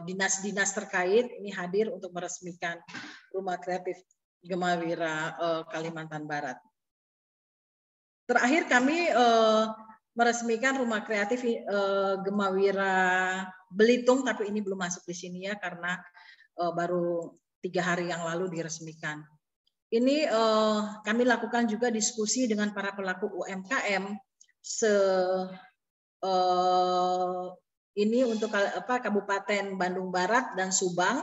dinas-dinas terkait ini hadir untuk meresmikan Rumah Kreatif Gemawira Kalimantan Barat. Terakhir kami meresmikan Rumah Kreatif Gemawira Belitung, tapi ini belum masuk di sini ya karena baru tiga hari yang lalu diresmikan. Ini kami lakukan juga diskusi dengan para pelaku UMKM se ini untuk apa Kabupaten Bandung Barat dan Subang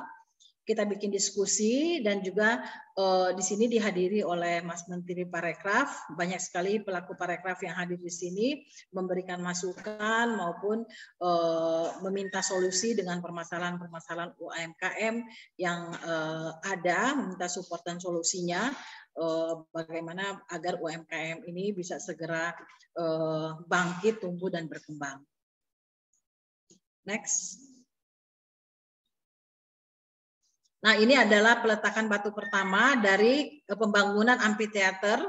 kita bikin diskusi dan juga uh, di sini dihadiri oleh Mas Menteri Parekraf banyak sekali pelaku parekraf yang hadir di sini memberikan masukan maupun uh, meminta solusi dengan permasalahan-permasalahan UMKM yang uh, ada meminta support dan solusinya uh, bagaimana agar UMKM ini bisa segera uh, bangkit tumbuh dan berkembang. Next. Nah, ini adalah peletakan batu pertama dari eh, pembangunan amphitheater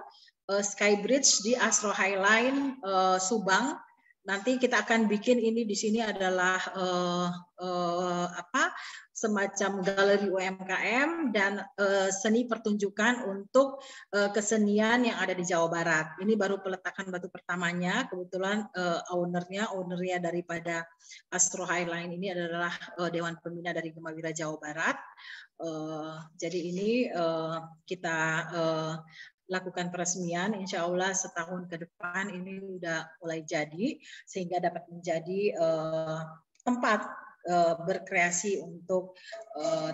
uh, Skybridge di Astro Highline uh, Subang. Nanti kita akan bikin ini di sini adalah uh, uh, apa semacam galeri UMKM dan uh, seni pertunjukan untuk uh, kesenian yang ada di Jawa Barat. Ini baru peletakan batu pertamanya. Kebetulan uh, ownernya, ownernya daripada Astro Highline ini adalah uh, Dewan Pembina dari Gemawira Jawa Barat. Uh, jadi ini uh, kita uh, lakukan peresmian, insya Allah setahun ke depan ini sudah mulai jadi sehingga dapat menjadi uh, tempat uh, berkreasi untuk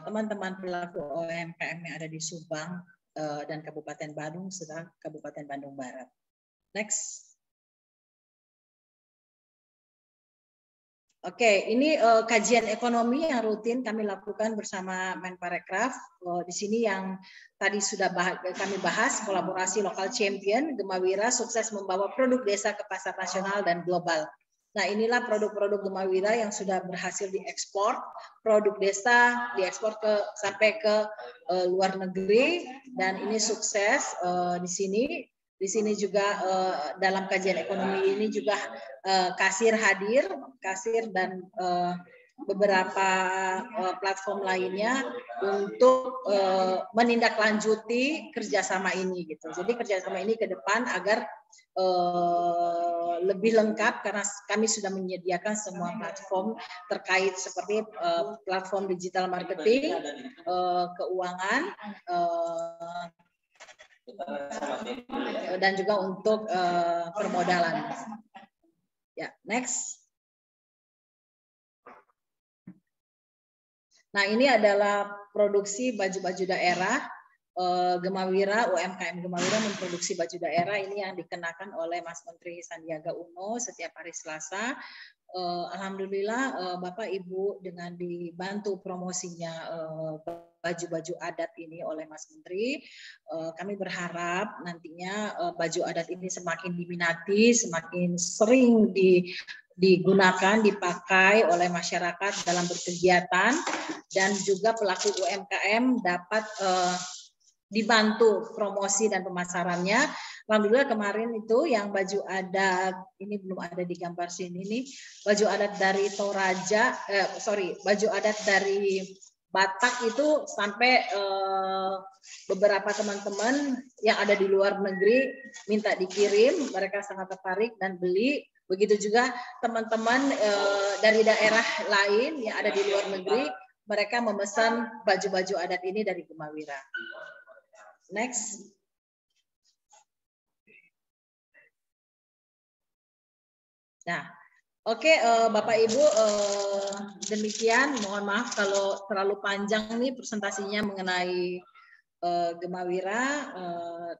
teman-teman uh, pelaku UMKM yang ada di Subang dan Kabupaten Bandung serta Kabupaten Bandung Barat. Next. Oke, ini uh, kajian ekonomi yang rutin kami lakukan bersama Menparekraf. Uh, di sini yang tadi sudah bah kami bahas kolaborasi lokal champion Gemawira sukses membawa produk desa ke pasar nasional dan global. Nah, inilah produk-produk Gemawira yang sudah berhasil diekspor, produk desa diekspor ke sampai ke uh, luar negeri dan ini sukses uh, di sini di sini juga uh, dalam kajian ekonomi ini juga uh, kasir hadir, kasir dan uh, beberapa uh, platform lainnya untuk uh, menindaklanjuti kerjasama ini gitu. Jadi kerjasama ini ke depan agar uh, lebih lengkap karena kami sudah menyediakan semua platform terkait seperti uh, platform digital marketing, uh, keuangan, uh, dan juga untuk uh, permodalan. Ya, next. Nah, ini adalah produksi baju-baju daerah. Uh, Gemawira, UMKM Gemawira memproduksi baju daerah ini yang dikenakan oleh Mas Menteri Sandiaga Uno setiap hari Selasa. Alhamdulillah Bapak Ibu dengan dibantu promosinya baju-baju adat ini oleh Mas Menteri. Eh, kami berharap nantinya eh, baju adat ini semakin diminati, semakin sering di digunakan, dipakai oleh masyarakat dalam berkegiatan dan juga pelaku UMKM dapat uh, dibantu promosi dan pemasarannya. Alhamdulillah kemarin itu yang baju adat ini belum ada di gambar sini nih baju adat dari Toraja, eh, sorry baju adat dari Batak itu sampai uh, beberapa teman-teman yang ada di luar negeri minta dikirim, mereka sangat tertarik dan beli. Begitu juga teman-teman uh, dari daerah lain yang ada di luar negeri, mereka memesan baju-baju adat ini dari Gemawira. Next. Nah, Oke, uh, Bapak Ibu, uh, demikian. Mohon maaf kalau terlalu panjang nih presentasinya mengenai uh, Gemawira.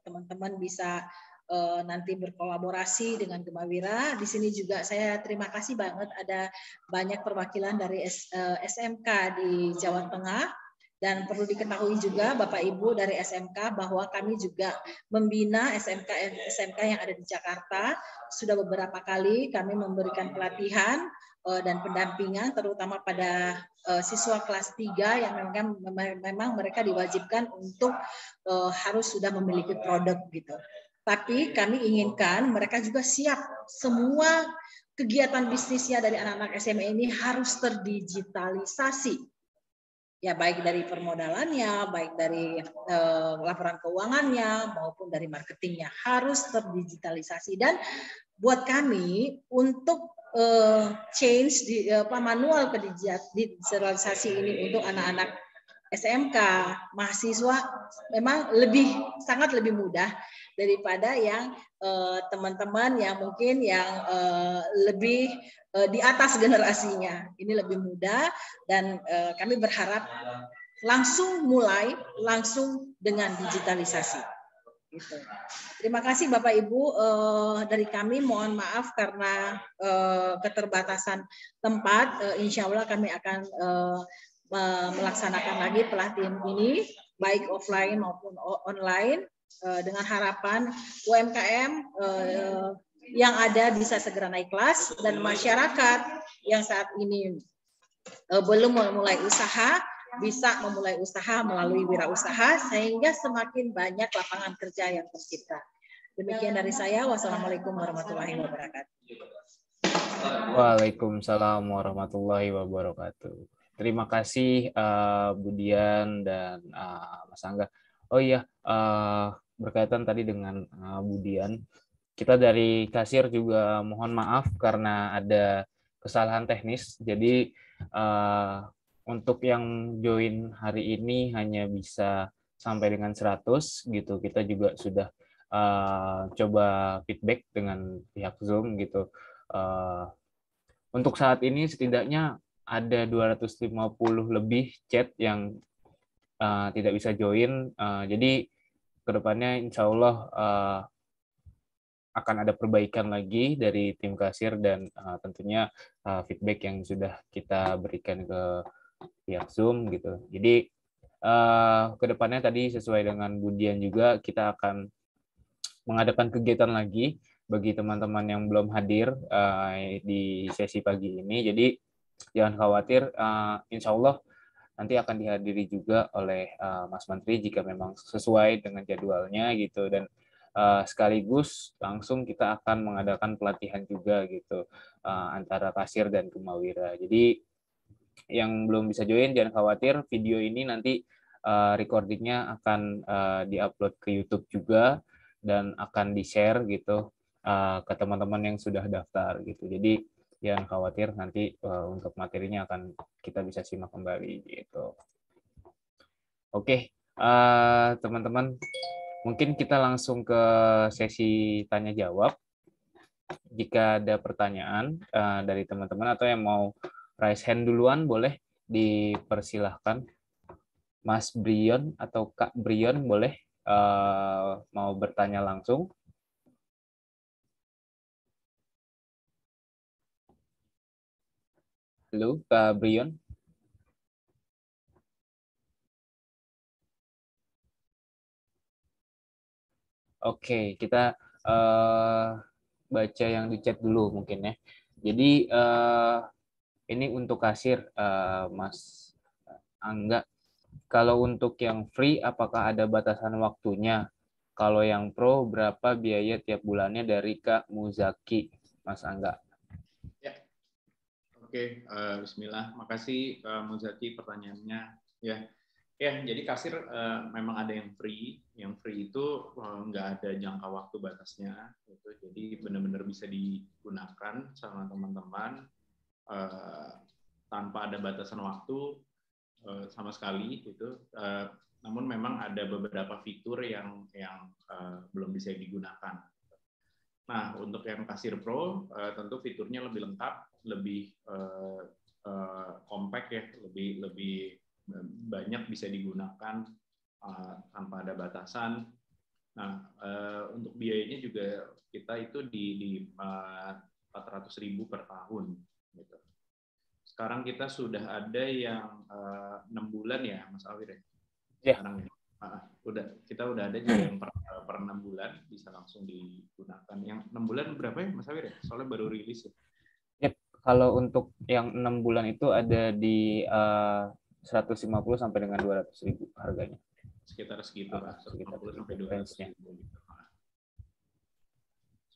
Teman-teman uh, bisa uh, nanti berkolaborasi dengan Gemawira. Di sini juga saya terima kasih banget ada banyak perwakilan dari S, uh, SMK di Jawa Tengah dan perlu diketahui juga Bapak Ibu dari SMK bahwa kami juga membina SMK SMK yang ada di Jakarta. Sudah beberapa kali kami memberikan pelatihan eh, dan pendampingan terutama pada eh, siswa kelas 3 yang memang mereka diwajibkan untuk eh, harus sudah memiliki produk gitu. Tapi kami inginkan mereka juga siap semua kegiatan bisnisnya dari anak-anak SME ini harus terdigitalisasi ya baik dari permodalannya, baik dari eh, laporan keuangannya maupun dari marketingnya harus terdigitalisasi. Dan buat kami untuk eh, change di apa manual digitalisasi ini untuk anak-anak SMK mahasiswa memang lebih sangat lebih mudah daripada yang eh, teman-teman yang mungkin yang eh, lebih eh, di atas generasinya. Ini lebih mudah dan kami berharap langsung mulai langsung dengan digitalisasi. Gitu. Terima kasih Bapak Ibu dari kami mohon maaf karena keterbatasan tempat. Insya Allah kami akan melaksanakan lagi pelatihan ini baik offline maupun online dengan harapan UMKM eh, yang ada bisa segera naik kelas dan masyarakat yang saat ini eh, belum memulai usaha bisa memulai usaha melalui wirausaha sehingga semakin banyak lapangan kerja yang tercipta. Demikian dari saya. Wassalamualaikum warahmatullahi wabarakatuh. Waalaikumsalam warahmatullahi wabarakatuh. Terima kasih uh, Budian dan uh, Mas Angga. Oh iya, uh, berkaitan tadi dengan uh, Budian, kita dari kasir juga mohon maaf karena ada kesalahan teknis. Jadi uh, untuk yang join hari ini hanya bisa sampai dengan 100 gitu. Kita juga sudah uh, coba feedback dengan pihak Zoom gitu. Uh, untuk saat ini setidaknya ada 250 lebih chat yang uh, tidak bisa join. Uh, jadi ke depannya insya Allah uh, akan ada perbaikan lagi dari tim kasir dan uh, tentunya uh, feedback yang sudah kita berikan ke pihak Zoom gitu. Jadi uh, ke depannya tadi sesuai dengan Budian juga kita akan mengadakan kegiatan lagi bagi teman-teman yang belum hadir uh, di sesi pagi ini. Jadi jangan khawatir, uh, insya Allah nanti akan dihadiri juga oleh uh, Mas Menteri jika memang sesuai dengan jadwalnya gitu dan uh, sekaligus langsung kita akan mengadakan pelatihan juga gitu uh, antara kasir dan kemawira. Jadi yang belum bisa join jangan khawatir video ini nanti uh, recordingnya akan uh, diupload ke YouTube juga dan akan di share gitu uh, ke teman-teman yang sudah daftar gitu. Jadi jangan khawatir nanti uh, untuk materinya akan kita bisa simak kembali gitu. Oke, uh, teman-teman, mungkin kita langsung ke sesi tanya jawab. Jika ada pertanyaan uh, dari teman-teman atau yang mau raise hand duluan, boleh dipersilahkan. Mas Brion atau Kak Brion boleh uh, mau bertanya langsung. Halo, Kak Brion. Oke, kita uh, baca yang di chat dulu mungkin ya. Jadi uh, ini untuk kasir, uh, Mas Angga. Kalau untuk yang free, apakah ada batasan waktunya? Kalau yang pro, berapa biaya tiap bulannya dari Kak Muzaki, Mas Angga? Oke, uh, Bismillah. Makasih uh, Muzaki pertanyaannya. Ya, ya. Jadi kasir uh, memang ada yang free. Yang free itu uh, nggak ada jangka waktu batasnya. Gitu. Jadi benar-benar bisa digunakan sama teman-teman uh, tanpa ada batasan waktu uh, sama sekali. Gitu. Uh, namun memang ada beberapa fitur yang yang uh, belum bisa digunakan. Nah, untuk yang Kasir Pro uh, tentu fiturnya lebih lengkap, lebih uh, uh, compact ya, lebih lebih banyak bisa digunakan uh, tanpa ada batasan. Nah, uh, untuk biayanya juga kita itu di di uh, 400.000 per tahun gitu. Sekarang kita sudah ada yang enam uh, bulan ya, Mas Awir ya. Yeah. Sekarang. Uh, udah kita udah ada juga yang per per enam bulan bisa langsung digunakan. Yang enam bulan berapa ya Mas Awir ya? Soalnya baru rilis ya. Kalau untuk yang enam bulan itu ada di uh, eh, 150 sampai dengan 200 ribu harganya. Sekitar segitu lah, 150 sampai 200 ribu.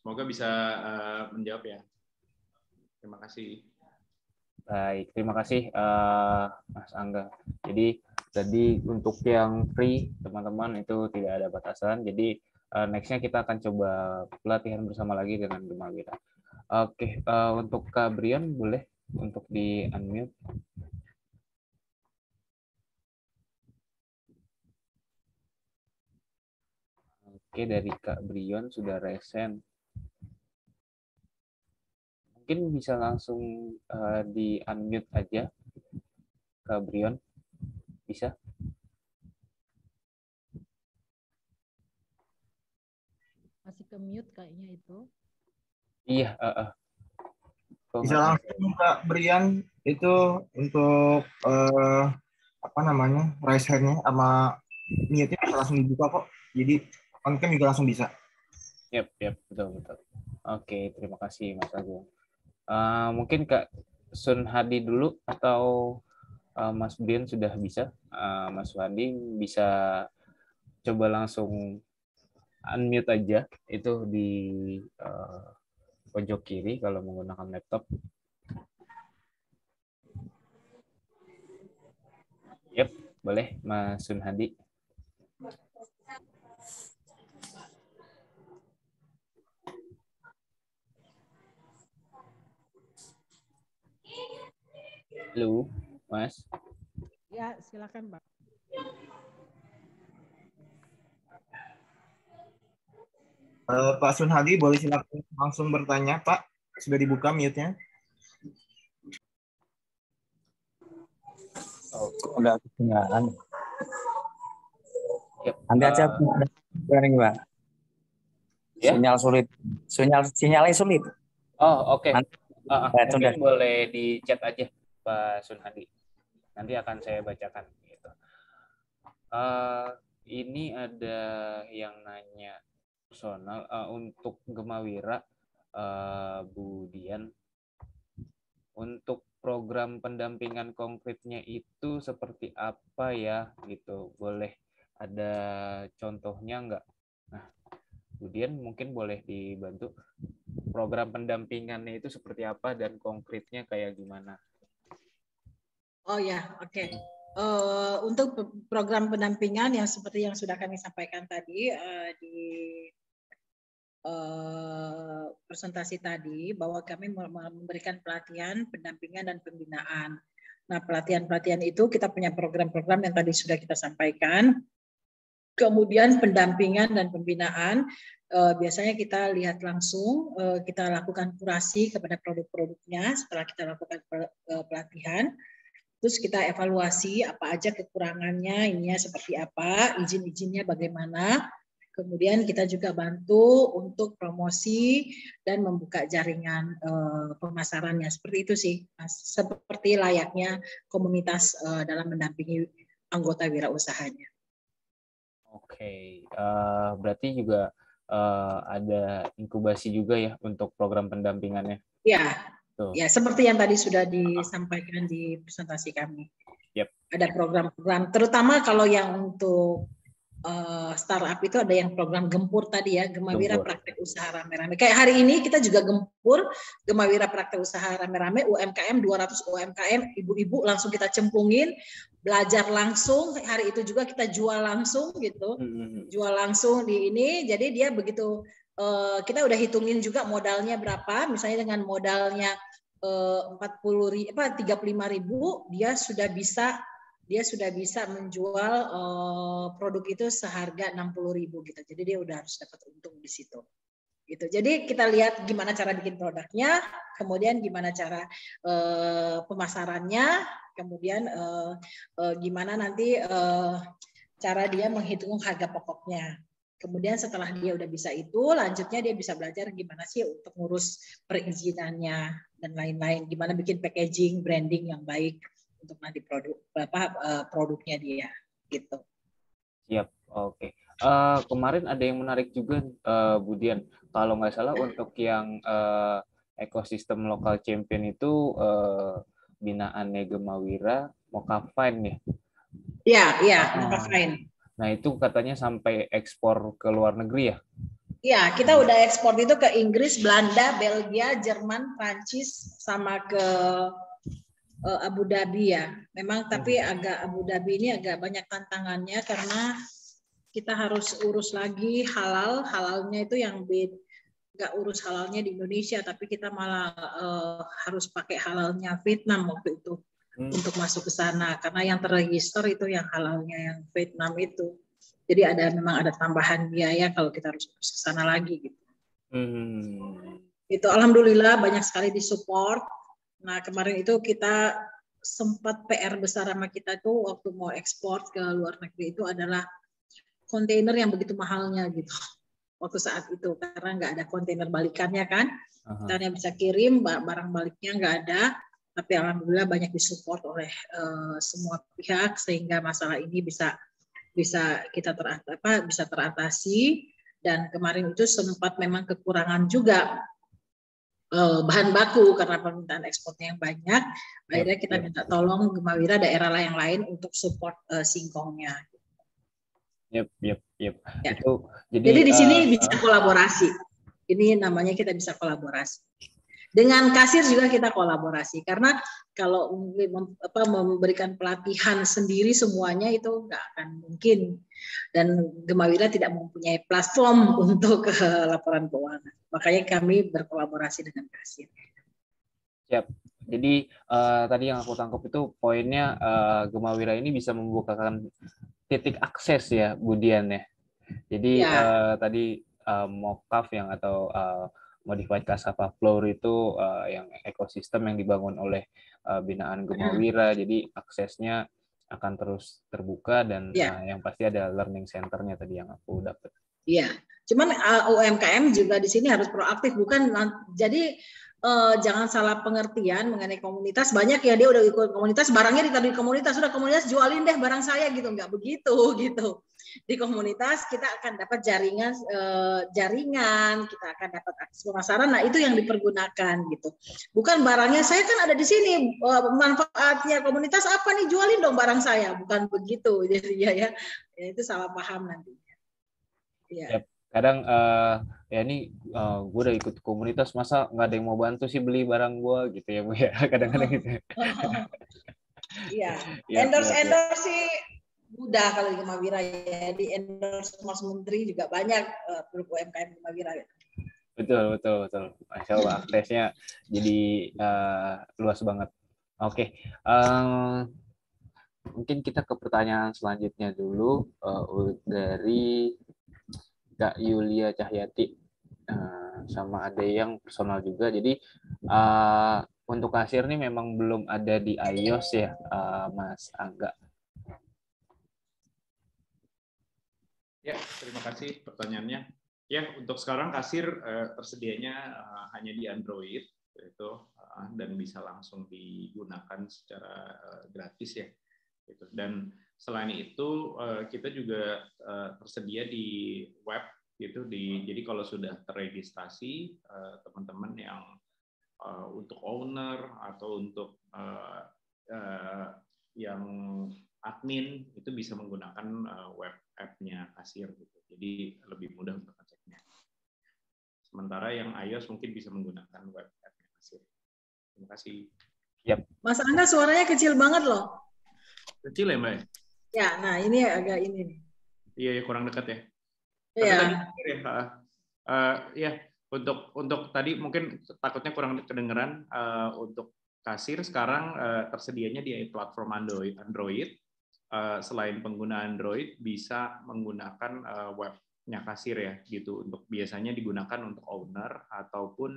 Semoga bisa uh, menjawab ya. Terima kasih. Baik, terima kasih uh, Mas Angga. Jadi tadi untuk yang free teman-teman itu tidak ada batasan. Jadi uh, nextnya kita akan coba pelatihan bersama lagi dengan Gemawira. Oke, uh, untuk Kak Brian boleh untuk di unmute. Oke, dari Kak Brion sudah resen. Mungkin bisa langsung uh, di unmute aja. Ke Brion bisa? Masih ke mute kayaknya itu iya uh, uh. bisa langsung Kak Brian itu untuk uh, apa namanya raise hand-nya sama mute-nya bisa langsung dibuka kok jadi on cam juga langsung bisa Yap, yap, betul, betul. Oke, terima kasih Mas Agung. Uh, mungkin Kak Sun Hadi dulu atau uh, Mas Brian sudah bisa? Uh, Mas Hadi bisa coba langsung unmute aja itu di uh, pojok kiri kalau menggunakan laptop. Yep, boleh Mas Sun Hadi. Halo, Mas. Ya, silakan, Pak. Uh, Pak Sun Hadi, boleh silakan langsung bertanya, Pak. Sudah dibuka mute-nya. Oh, udah ketinggalan. Yep. Nanti aja uh, Pak. Ya? Sinyal sulit. Sinyal sinyalnya sulit. Oh, oke. Okay. uh, mungkin boleh di chat aja. Pak Sunhadi. Nanti akan saya bacakan. Gitu. Uh, ini ada yang nanya personal uh, untuk Gemawira uh, Bu Dian. Untuk program pendampingan konkretnya itu seperti apa ya gitu. Boleh ada contohnya enggak? Nah, Bu Dian mungkin boleh dibantu program pendampingannya itu seperti apa dan konkretnya kayak gimana? Oh ya, oke. Okay. Uh, eh, untuk program pendampingan yang seperti yang sudah kami sampaikan tadi uh, di uh, presentasi tadi bahwa kami memberikan pelatihan, pendampingan dan pembinaan. Nah, pelatihan-pelatihan itu kita punya program-program yang tadi sudah kita sampaikan. Kemudian pendampingan dan pembinaan uh, biasanya kita lihat langsung, uh, kita lakukan kurasi kepada produk-produknya setelah kita lakukan pelatihan Terus kita evaluasi apa aja kekurangannya, ininya seperti apa, izin-izinnya bagaimana. Kemudian kita juga bantu untuk promosi dan membuka jaringan uh, pemasarannya. Seperti itu sih, Mas. Seperti layaknya komunitas uh, dalam mendampingi anggota wirausahanya. Oke, okay. uh, berarti juga uh, ada inkubasi juga ya untuk program pendampingannya? Ya, Tuh. Ya, seperti yang tadi sudah disampaikan di presentasi kami. Yep. Ada program-program, terutama kalau yang untuk uh, startup itu ada yang program gempur tadi ya, Gemawira gempur. Praktek Usaha Rame-Rame. Kayak hari ini kita juga gempur Gemawira Praktek Usaha Rame-Rame, UMKM 200 UMKM, ibu-ibu langsung kita cempungin, belajar langsung. Hari itu juga kita jual langsung gitu, hmm. jual langsung di ini. Jadi dia begitu uh, kita udah hitungin juga modalnya berapa, misalnya dengan modalnya eh, empat puluh apa tiga puluh lima ribu dia sudah bisa dia sudah bisa menjual uh, produk itu seharga enam puluh ribu gitu. Jadi dia udah harus dapat untung di situ. Gitu. Jadi kita lihat gimana cara bikin produknya kemudian gimana cara uh, pemasarannya kemudian uh, uh, gimana nanti uh, cara dia menghitung harga pokoknya. Kemudian setelah dia udah bisa itu, lanjutnya dia bisa belajar gimana sih untuk ngurus perizinannya dan lain-lain. Gimana bikin packaging, branding yang baik untuk nanti produk apa uh, produknya dia gitu. Siap, oke. Okay. Uh, eh, kemarin ada yang menarik juga, uh, Budian. Kalau nggak salah untuk yang uh, ekosistem lokal champion itu uh, binaannya Gemawira Mokafine ya. Iya, iya, Mokafine. Nah, itu katanya sampai ekspor ke luar negeri ya? Ya, kita udah ekspor itu ke Inggris, Belanda, Belgia, Jerman, Prancis, sama ke uh, Abu Dhabi ya. Memang tapi agak Abu Dhabi ini agak banyak tantangannya karena kita harus urus lagi halal, halalnya itu yang beda nggak urus halalnya di Indonesia, tapi kita malah uh, harus pakai halalnya Vietnam waktu itu hmm. untuk masuk ke sana karena yang terregister itu yang halalnya yang Vietnam itu. Jadi ada memang ada tambahan biaya kalau kita harus ke sana lagi gitu. Hmm. Itu alhamdulillah banyak sekali disupport. Nah kemarin itu kita sempat PR besar sama kita tuh waktu mau ekspor ke luar negeri itu adalah kontainer yang begitu mahalnya gitu waktu saat itu. Karena nggak ada kontainer balikannya kan. Kita hanya bisa kirim barang baliknya nggak ada. Tapi alhamdulillah banyak disupport oleh uh, semua pihak sehingga masalah ini bisa bisa kita apa, bisa teratasi. Dan kemarin itu sempat memang kekurangan juga bahan baku karena permintaan ekspornya yang banyak akhirnya kita minta tolong Gemawira daerah yang lain untuk support uh, singkongnya Yep, yep, yep. Ya. Itu jadi, jadi di sini uh, bisa kolaborasi. Ini namanya kita bisa kolaborasi. Dengan kasir juga kita kolaborasi karena kalau apa, memberikan pelatihan sendiri semuanya itu nggak akan mungkin dan Gemawira tidak mempunyai platform untuk uh, laporan keuangan. Makanya kami berkolaborasi dengan kasir. Siap. Jadi uh, tadi yang aku tangkap itu poinnya uh, Gemawira ini bisa membukakan titik akses ya Budian ya. Jadi ya. uh, tadi uh, mockup yang atau uh, modified cassava flour itu uh, yang ekosistem yang dibangun oleh uh, binaan Gemawira. Hmm. Jadi aksesnya akan terus terbuka dan ya. uh, yang pasti ada learning centernya tadi yang aku dapat. Iya, cuman uh, UMKM juga di sini harus proaktif bukan jadi uh, jangan salah pengertian mengenai komunitas. Banyak ya dia udah ikut komunitas, barangnya ditaruh di komunitas, sudah komunitas jualin deh barang saya gitu, nggak begitu gitu. Di komunitas kita akan dapat jaringan uh, jaringan, kita akan dapat akses pemasaran. Nah itu yang dipergunakan gitu. Bukan barangnya saya kan ada di sini uh, manfaatnya komunitas apa nih jualin dong barang saya, bukan begitu. Jadi ya ya, ya itu salah paham nantinya. Ya. Yep kadang uh, ya ini uh, eh, gue udah ikut komunitas masa nggak ada yang mau bantu sih beli barang gue gitu ya bu ya. Kadang-kadang gitu. Iya. Ya, endorse ya, endorse sih mudah kalau di Gemawira ya. Di endorse Mas Menteri juga banyak uh, produk UMKM Gemawira gitu. betul betul betul. Masya Allah aksesnya jadi uh, luas banget. Oke okay. um, mungkin kita ke pertanyaan selanjutnya dulu uh, dari Kak Yulia Cahyati uh, sama ada yang personal juga. Jadi uh, untuk kasir nih memang belum ada di iOS ya, uh, Mas Angga. Ya, terima kasih pertanyaannya. Ya, untuk sekarang kasir uh, tersedianya uh, hanya di Android itu uh, dan bisa langsung digunakan secara uh, gratis ya. Gitu. Dan Selain itu, eh, kita juga eh, tersedia di web gitu. Di, jadi kalau sudah terregistrasi, eh, teman-teman yang untuk owner atau untuk yang admin itu bisa menggunakan web app-nya kasir gitu. Jadi lebih mudah untuk ngeceknya. Sementara yang iOS mungkin bisa menggunakan web app-nya kasir. Terima kasih. Yep. Mas Angga suaranya kecil banget loh. Kecil ya, Mbak? Ya, nah ini agak ini nih. Iya, ya, kurang dekat ya. Iya. Ya, uh, ya, untuk untuk tadi mungkin takutnya kurang kedengeran uh, untuk kasir sekarang uh, tersedianya di platform Android. Android. Uh, selain pengguna Android bisa menggunakan uh, webnya kasir ya gitu untuk biasanya digunakan untuk owner ataupun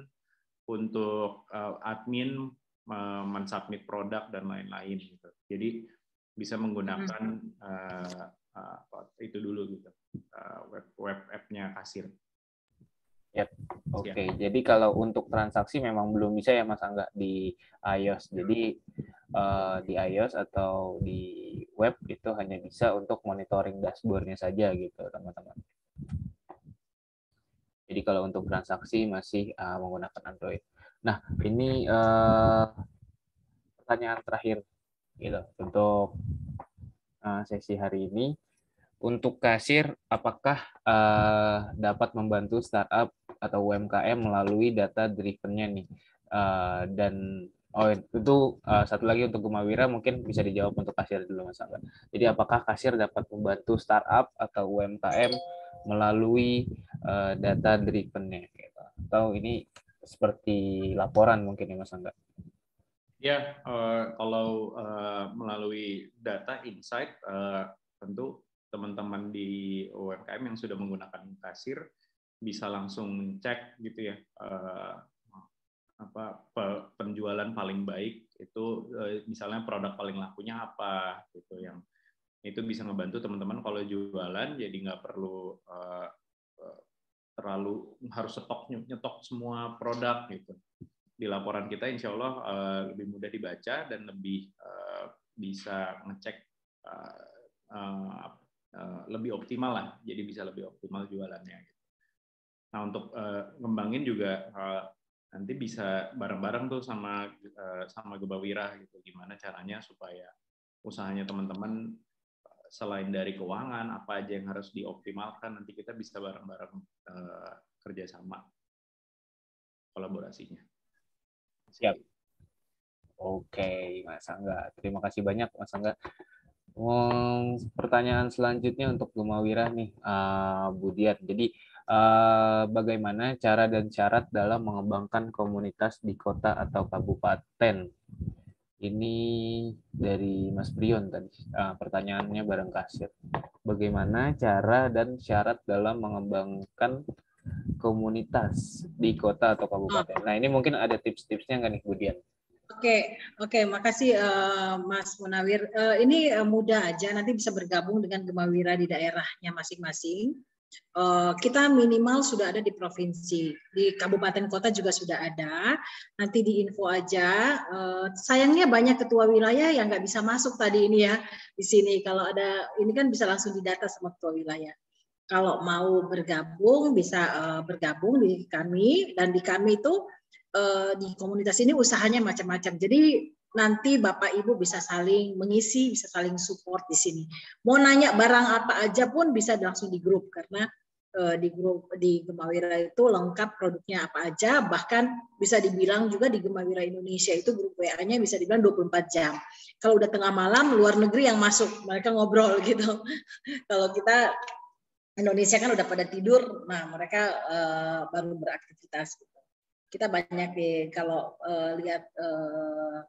untuk uh, admin mensubmit produk dan lain-lain gitu. Jadi bisa menggunakan uh, uh, itu dulu gitu uh, web web app-nya kasir. Yep. Oke, okay. jadi kalau untuk transaksi memang belum bisa ya Mas Angga di iOS. Jadi uh, di iOS atau di web itu hanya bisa untuk monitoring dashboardnya saja gitu teman-teman. Jadi kalau untuk transaksi masih uh, menggunakan Android. Nah ini uh, pertanyaan terakhir gitu untuk uh, sesi hari ini untuk kasir, apakah uh, dapat membantu startup atau UMKM melalui data driven-nya nih? Uh, dan oh itu uh, satu lagi untuk Gumawira mungkin bisa dijawab untuk kasir dulu Mas Angga. Jadi apakah kasir dapat membantu startup atau UMKM melalui uh, data driven-nya? Gitu. Atau ini seperti laporan mungkin ya Mas Angga? Ya, uh, kalau uh, melalui data insight, uh, tentu teman-teman di UMKM yang sudah menggunakan kasir bisa langsung cek gitu ya uh, apa penjualan paling baik itu uh, misalnya produk paling lakunya apa gitu yang itu bisa ngebantu teman-teman kalau jualan jadi nggak perlu uh, terlalu harus stok nyetok semua produk gitu di laporan kita insya Allah uh, lebih mudah dibaca dan lebih uh, bisa ngecek uh, uh, uh, lebih optimal lah, jadi bisa lebih optimal jualannya. Gitu. Nah untuk uh, ngembangin juga uh, nanti bisa bareng-bareng tuh sama uh, sama Gebawira gitu, gimana caranya supaya usahanya teman-teman selain dari keuangan apa aja yang harus dioptimalkan nanti kita bisa bareng-bareng uh, kerjasama kolaborasinya. Siap. Oke, Mas Angga. Terima kasih banyak, Mas Angga. Um, pertanyaan selanjutnya untuk Gumawira nih, uh, Budiat. Jadi, uh, bagaimana cara dan syarat dalam mengembangkan komunitas di kota atau kabupaten? Ini dari Mas Brion tadi. Uh, pertanyaannya bareng kasir. Bagaimana cara dan syarat dalam mengembangkan komunitas di kota atau kabupaten. Nah ini mungkin ada tips-tipsnya nggak nih kemudian? Oke, oke, makasih uh, Mas Munawir. Uh, ini uh, mudah aja, nanti bisa bergabung dengan Gemawira di daerahnya masing-masing. Uh, kita minimal sudah ada di provinsi, di kabupaten kota juga sudah ada. Nanti di info aja. Uh, sayangnya banyak ketua wilayah yang nggak bisa masuk tadi ini ya di sini. Kalau ada ini kan bisa langsung didata sama ketua wilayah kalau mau bergabung bisa uh, bergabung di kami dan di kami itu uh, di komunitas ini usahanya macam-macam. Jadi nanti Bapak Ibu bisa saling mengisi, bisa saling support di sini. Mau nanya barang apa aja pun bisa langsung di grup karena uh, di grup di Gemawira itu lengkap produknya apa aja, bahkan bisa dibilang juga di Gemawira Indonesia itu grup WA-nya bisa dibilang 24 jam. Kalau udah tengah malam luar negeri yang masuk, mereka ngobrol gitu. Kalau kita Indonesia kan udah pada tidur, nah mereka uh, baru beraktivitas. Gitu. Kita banyak di kalau uh, lihat uh,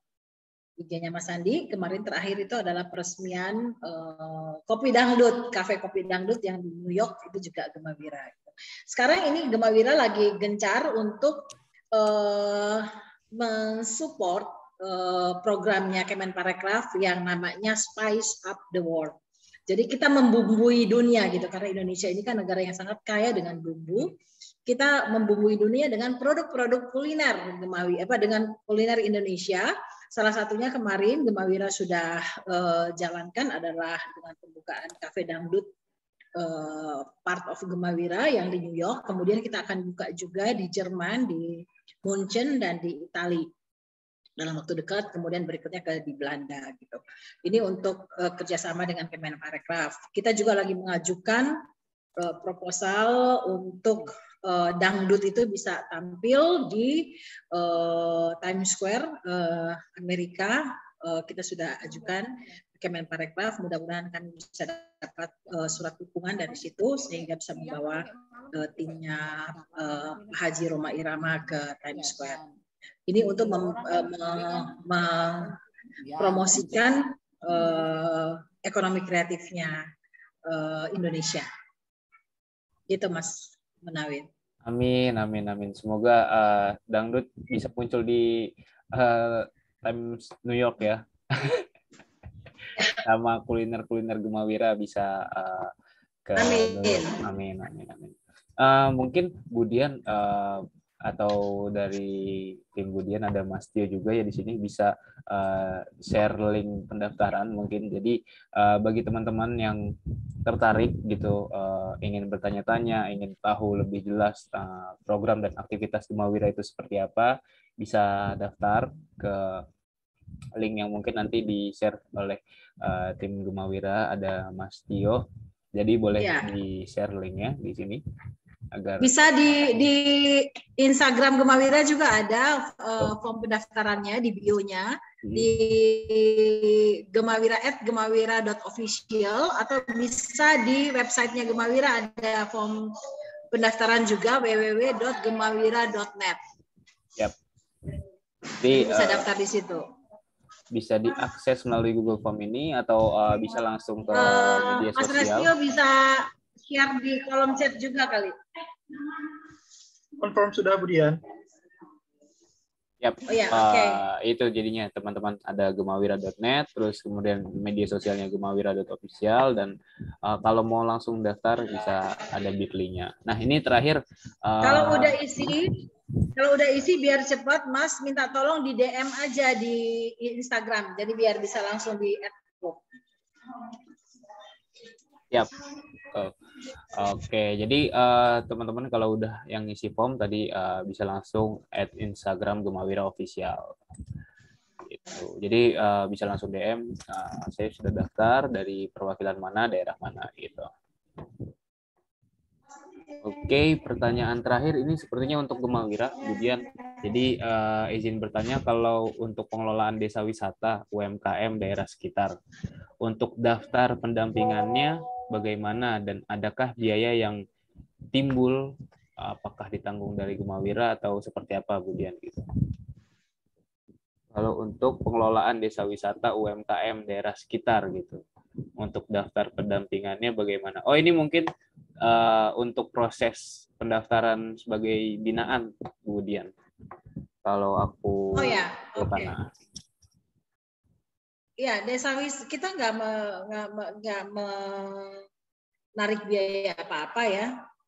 IG-nya Mas Andi kemarin terakhir itu adalah peresmian uh, Kopi Dangdut, kafe Kopi Dangdut yang di New York itu juga Gemawira. Gitu. Sekarang ini Gemawira lagi gencar untuk uh, mensupport uh, programnya Kemenparekraf yang namanya Spice Up the World. Jadi kita membumbui dunia gitu karena Indonesia ini kan negara yang sangat kaya dengan bumbu. Kita membumbui dunia dengan produk-produk kuliner Gemawi apa dengan kuliner Indonesia. Salah satunya kemarin Gemawira sudah uh, jalankan adalah dengan pembukaan kafe dangdut uh, part of Gemawira yang di New York. Kemudian kita akan buka juga di Jerman, di Munchen dan di Italia dalam waktu dekat, kemudian berikutnya ke di Belanda gitu. Ini untuk uh, kerjasama dengan Kemenparekraf. Kita juga lagi mengajukan uh, proposal untuk uh, dangdut itu bisa tampil di uh, Times Square uh, Amerika. Uh, kita sudah ajukan Kemenparekraf. Mudah-mudahan kami bisa dapat uh, surat dukungan dari situ sehingga bisa membawa uh, timnya uh, Haji Roma Irama ke Times Square. Ini untuk mempromosikan uh, ekonomi kreatifnya uh, Indonesia. Gitu Mas Menawin. Amin, amin, amin. Semoga uh, dangdut bisa muncul di uh, Times New York ya. Sama kuliner-kuliner Gemawira bisa uh, ke Amin. Amin, amin, amin. Uh, mungkin Budian uh, atau dari tim Budian ada Mas Tio juga ya di sini bisa uh, share link pendaftaran mungkin. Jadi uh, bagi teman-teman yang tertarik gitu uh, ingin bertanya-tanya, ingin tahu lebih jelas uh, program dan aktivitas Gemawira itu seperti apa, bisa daftar ke link yang mungkin nanti di-share oleh uh, tim Gemawira ada Mas Tio Jadi boleh Iya. di-share linknya di sini agar Bisa di di Instagram Gemawira juga ada eh, form pendaftarannya di bio-nya di Gemawira at gemawira.official atau bisa di websitenya Gemawira ada form pendaftaran juga www.gemawira.net. Yap. Jadi Bisa eh, daftar di situ. bisa diakses melalui Google Form ini atau eh, bisa langsung ke Eh, media Mas sosial. Restio bisa share di kolom chat juga kali. Confirm sudah Budian. Yap. Oh ya, Eh, oke. itu jadinya teman-teman ada gemawira.net, terus kemudian media sosialnya gemawira.official dan eh, kalau mau langsung daftar bisa ada bit.ly-nya. Nah ini terakhir. eh, Kalau udah isi, kalau udah isi biar cepat, Mas minta tolong di DM aja di Instagram. Jadi biar bisa langsung di add. Yap. Oh, Oke, jadi eh, teman-teman kalau udah yang ngisi form tadi eh, bisa langsung add Instagram Gemawira Official. Gitu. Jadi eh, bisa langsung DM, eh, saya sudah daftar dari perwakilan mana, daerah mana gitu. Oke, pertanyaan terakhir ini sepertinya untuk Gemawira, kemudian jadi eh, izin bertanya kalau untuk pengelolaan desa wisata UMKM daerah sekitar, untuk daftar pendampingannya bagaimana dan adakah biaya yang timbul apakah ditanggung dari Gemawira atau seperti apa Budian gitu. Kalau untuk pengelolaan desa wisata UMKM daerah sekitar gitu. Untuk daftar pendampingannya bagaimana? Oh, ini mungkin eh, untuk proses pendaftaran sebagai binaan Budian. Kalau aku Oh ya, oke. Ya, desa wis kita nggak nggak menarik biaya apa-apa ya.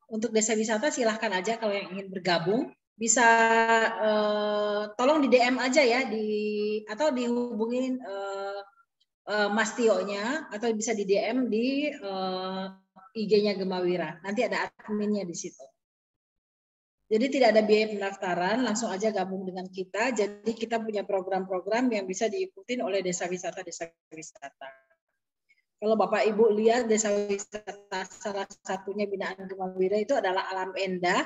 Untuk desa wisata silahkan aja kalau yang ingin bergabung bisa eh, tolong di DM aja ya di atau dihubungin eh, eh, Mas Tio-nya atau bisa di DM di eh, IG-nya Gemawira. Nanti ada adminnya di situ. Jadi tidak ada biaya pendaftaran, langsung aja gabung dengan kita. Jadi kita punya program-program yang bisa diikuti oleh desa wisata-desa wisata. Kalau Bapak Ibu lihat desa wisata salah satunya binaan Gemawira itu adalah Alam Endah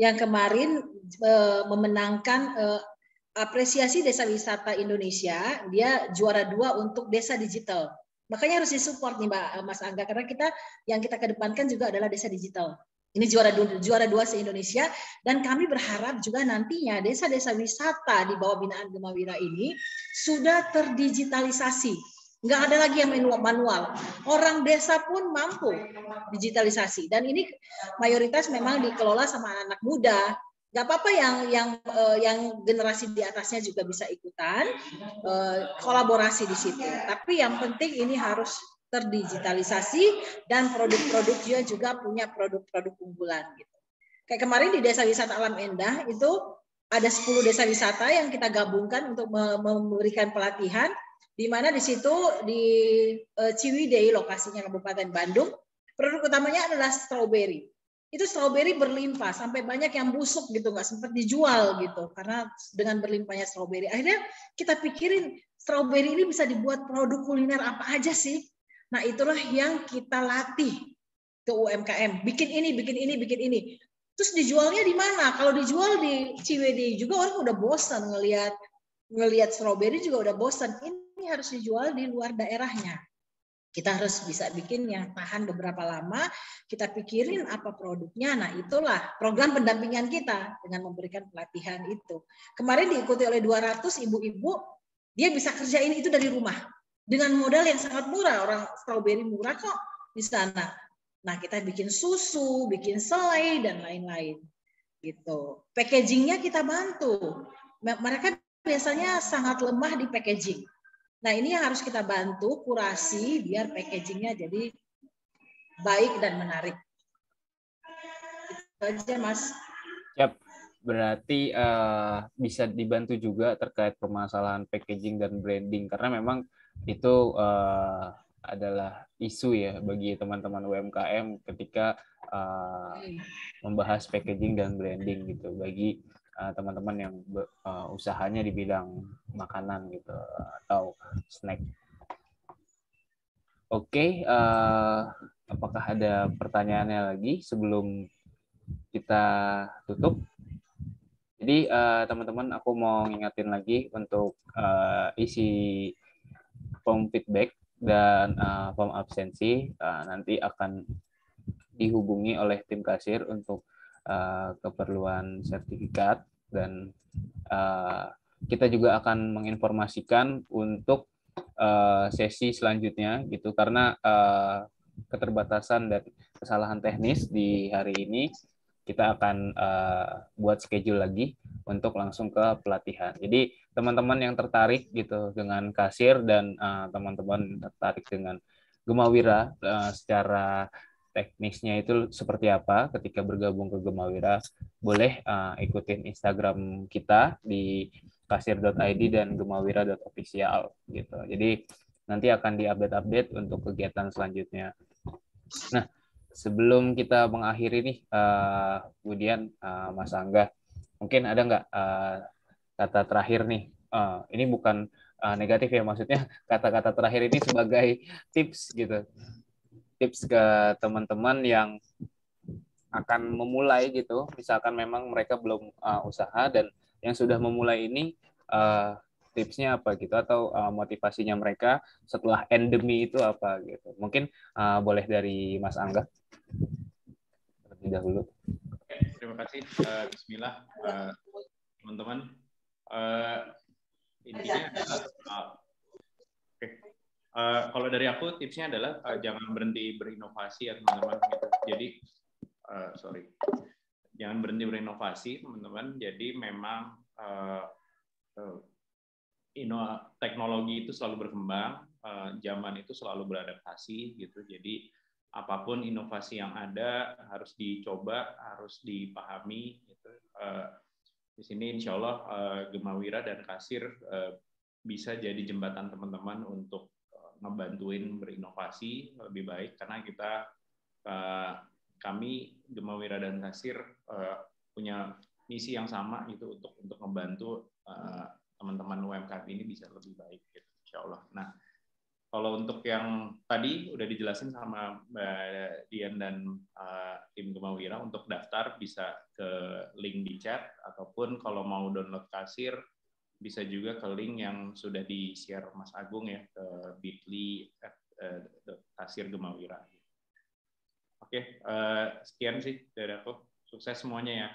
yang kemarin eh, memenangkan eh, apresiasi desa wisata Indonesia. Dia juara dua untuk desa digital. Makanya harus disupport nih Mbak Mas Angga karena kita yang kita kedepankan juga adalah desa digital. Ini juara dua, juara dua se Indonesia dan kami berharap juga nantinya desa-desa wisata di bawah binaan Gemawira ini sudah terdigitalisasi. Nggak ada lagi yang manual-. Orang desa pun mampu digitalisasi dan ini mayoritas memang dikelola sama anak muda. Nggak apa-apa yang yang eh, yang generasi di atasnya juga bisa ikutan eh, kolaborasi di situ. Tapi yang penting ini harus terdigitalisasi dan produk-produknya juga punya produk-produk unggulan gitu. Kayak kemarin di Desa Wisata Alam Endah itu ada 10 desa wisata yang kita gabungkan untuk me- memberikan pelatihan di mana di situ di eh, Ciwidey lokasinya Kabupaten Bandung produk utamanya adalah strawberry. Itu strawberry berlimpah sampai banyak yang busuk gitu nggak sempat dijual gitu karena dengan berlimpahnya strawberry. Akhirnya kita pikirin strawberry ini bisa dibuat produk kuliner apa aja sih? Nah, itulah yang kita latih ke UMKM. Bikin ini, bikin ini, bikin ini. Terus dijualnya di mana? Kalau dijual di Ciwidey juga orang udah bosan ngelihat ngelihat strawberry juga udah bosan. Ini harus dijual di luar daerahnya. Kita harus bisa bikin yang tahan beberapa lama. Kita pikirin apa produknya. Nah, itulah program pendampingan kita dengan memberikan pelatihan itu. Kemarin diikuti oleh 200 ibu-ibu, dia bisa kerjain itu dari rumah dengan modal yang sangat murah. Orang strawberry murah kok di sana. Nah, kita bikin susu, bikin selai dan lain-lain. Gitu. Packagingnya kita bantu. Mereka biasanya sangat lemah di packaging. Nah, ini yang harus kita bantu kurasi biar packagingnya jadi baik dan menarik. Itu aja, Mas. Yap. Berarti eh, bisa dibantu juga terkait permasalahan packaging dan branding karena memang itu eh, adalah isu ya bagi teman-teman UMKM ketika uh, membahas packaging dan branding gitu bagi uh, teman-teman yang uh, usahanya di bidang makanan gitu atau snack. Oke, okay, uh, apakah ada pertanyaannya lagi sebelum kita tutup? Jadi uh, teman-teman aku mau ngingetin lagi untuk uh, isi form feedback dan uh, form absensi uh, nanti akan dihubungi oleh tim kasir untuk uh, keperluan sertifikat dan uh, kita juga akan menginformasikan untuk uh, sesi selanjutnya gitu karena uh, keterbatasan dan kesalahan teknis di hari ini kita akan uh, buat schedule lagi untuk langsung ke pelatihan. Jadi teman-teman yang tertarik gitu dengan kasir dan uh, teman-teman tertarik dengan Gemawira uh, secara teknisnya itu seperti apa ketika bergabung ke Gemawira, boleh uh, ikutin Instagram kita di kasir.id dan gemawira.official gitu. Jadi nanti akan diupdate-update untuk kegiatan selanjutnya. Nah, sebelum kita mengakhiri nih, uh, kemudian uh, Mas Angga, mungkin ada nggak uh, kata terakhir nih? Uh, ini bukan uh, negatif ya, maksudnya kata-kata terakhir ini sebagai tips gitu, tips ke teman-teman yang akan memulai gitu, misalkan memang mereka belum uh, usaha dan yang sudah memulai ini uh, tipsnya apa gitu atau uh, motivasinya mereka setelah endemi itu apa gitu. Mungkin uh, boleh dari Mas Angga terlebih dahulu. terima kasih. Uh, Bismillah, uh, teman-teman. Uh, intinya adalah, uh, okay. uh, kalau dari aku tipsnya adalah uh, jangan berhenti berinovasi ya teman-teman. Gitu. Jadi, uh, sorry, jangan berhenti berinovasi teman-teman. Jadi memang uh, uh, ino teknologi itu selalu berkembang, uh, zaman itu selalu beradaptasi gitu. Jadi apa pun inovasi yang ada harus dicoba, harus dipahami. Gitu. Uh, di sini insya Allah uh, Gemawira dan Kasir uh, bisa jadi jembatan teman-teman untuk uh, ngebantuin berinovasi lebih baik karena kita kami Gemawira dan Kasir punya misi yang sama itu untuk untuk membantu teman-teman UMKM ini bisa lebih baik gitu, insya Allah. Nah, kalau untuk yang tadi udah dijelasin sama Mbak Dian dan uh, tim Gemawira untuk daftar bisa ke link di chat ataupun kalau mau download kasir bisa juga ke link yang sudah di share Mas Agung ya ke bit.ly uh, kasir Gemawira. Oke, uh, sekian sih dari aku. Sukses semuanya ya.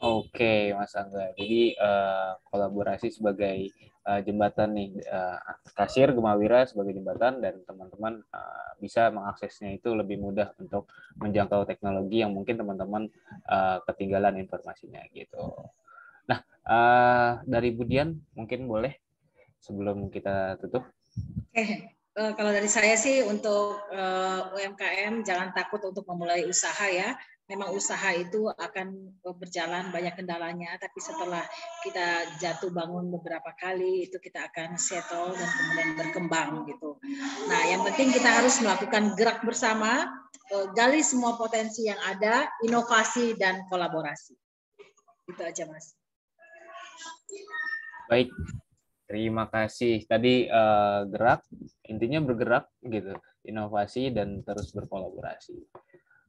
Oke, Mas Angga. Jadi uh, kolaborasi sebagai uh, jembatan nih, uh, kasir Gemawira sebagai jembatan dan teman-teman uh, bisa mengaksesnya itu lebih mudah untuk menjangkau teknologi yang mungkin teman-teman uh, ketinggalan informasinya gitu. Nah, uh, dari Budian mungkin boleh sebelum kita tutup. Oke, uh, kalau dari saya sih untuk UMKM jangan takut untuk memulai usaha ya memang usaha itu akan berjalan banyak kendalanya, tapi setelah kita jatuh bangun beberapa kali itu kita akan settle dan kemudian berkembang gitu. Nah, yang penting kita harus melakukan gerak bersama, eh, gali semua potensi yang ada, inovasi dan kolaborasi. Itu aja, Mas. Baik, terima kasih. Tadi uh, gerak, intinya bergerak gitu, inovasi dan terus berkolaborasi.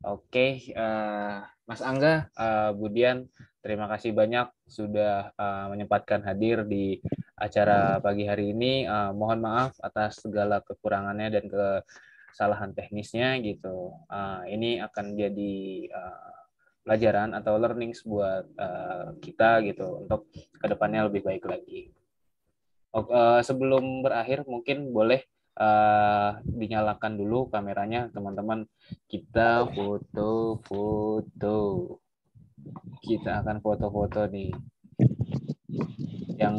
Oke, uh, Mas Angga, uh, Budian, terima kasih banyak sudah uh, menyempatkan hadir di acara pagi hari ini. Uh, mohon maaf atas segala kekurangannya dan kesalahan teknisnya gitu. Uh, ini akan jadi uh, pelajaran atau learning buat uh, kita gitu untuk ke depannya lebih baik lagi. Uh, sebelum berakhir, mungkin boleh uh, dinyalakan dulu kameranya teman-teman. Kita foto-foto. Kita akan foto-foto nih. Yang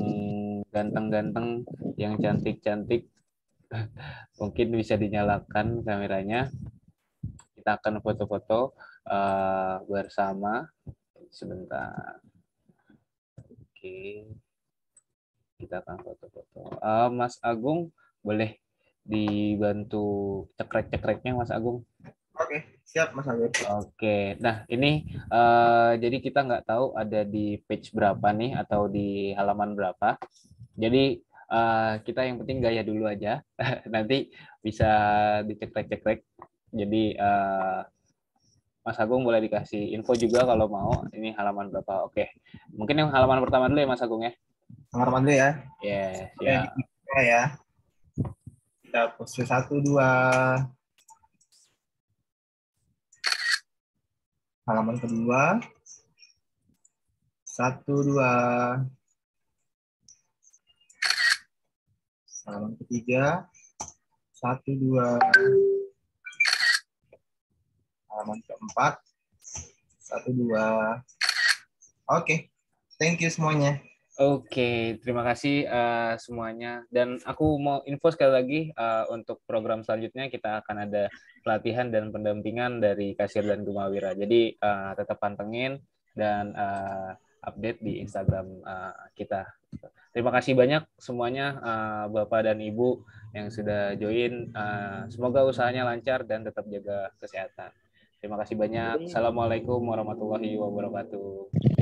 ganteng-ganteng yang cantik-cantik mungkin bisa dinyalakan kameranya. Kita akan foto-foto uh, bersama. Sebentar. Oke. Kita akan foto-foto. Uh, Mas Agung boleh dibantu cekrek-cekreknya Mas Agung. Oke, siap Mas Agung. Oke, nah ini uh, jadi kita nggak tahu ada di page berapa nih atau di halaman berapa. Jadi uh, kita yang penting gaya dulu aja. Nanti bisa dicekrek-cekrek Jadi uh, Mas Agung boleh dikasih info juga kalau mau. Ini halaman berapa? Oke. Mungkin yang halaman pertama dulu ya Mas Agung ya. Halaman dulu ya. Yes, ya. Ya, ya. Kita pose satu dua. Halaman kedua. Satu dua. Halaman ketiga. Satu dua halaman keempat satu dua oke okay. thank you semuanya Oke, okay, terima kasih uh, semuanya. Dan aku mau info sekali lagi uh, untuk program selanjutnya kita akan ada pelatihan dan pendampingan dari kasir dan Gumawira. Jadi uh, tetap pantengin dan uh, update di Instagram uh, kita. Terima kasih banyak semuanya uh, Bapak dan Ibu yang sudah join. Uh, semoga usahanya lancar dan tetap jaga kesehatan. Terima kasih banyak. Assalamualaikum warahmatullahi wabarakatuh.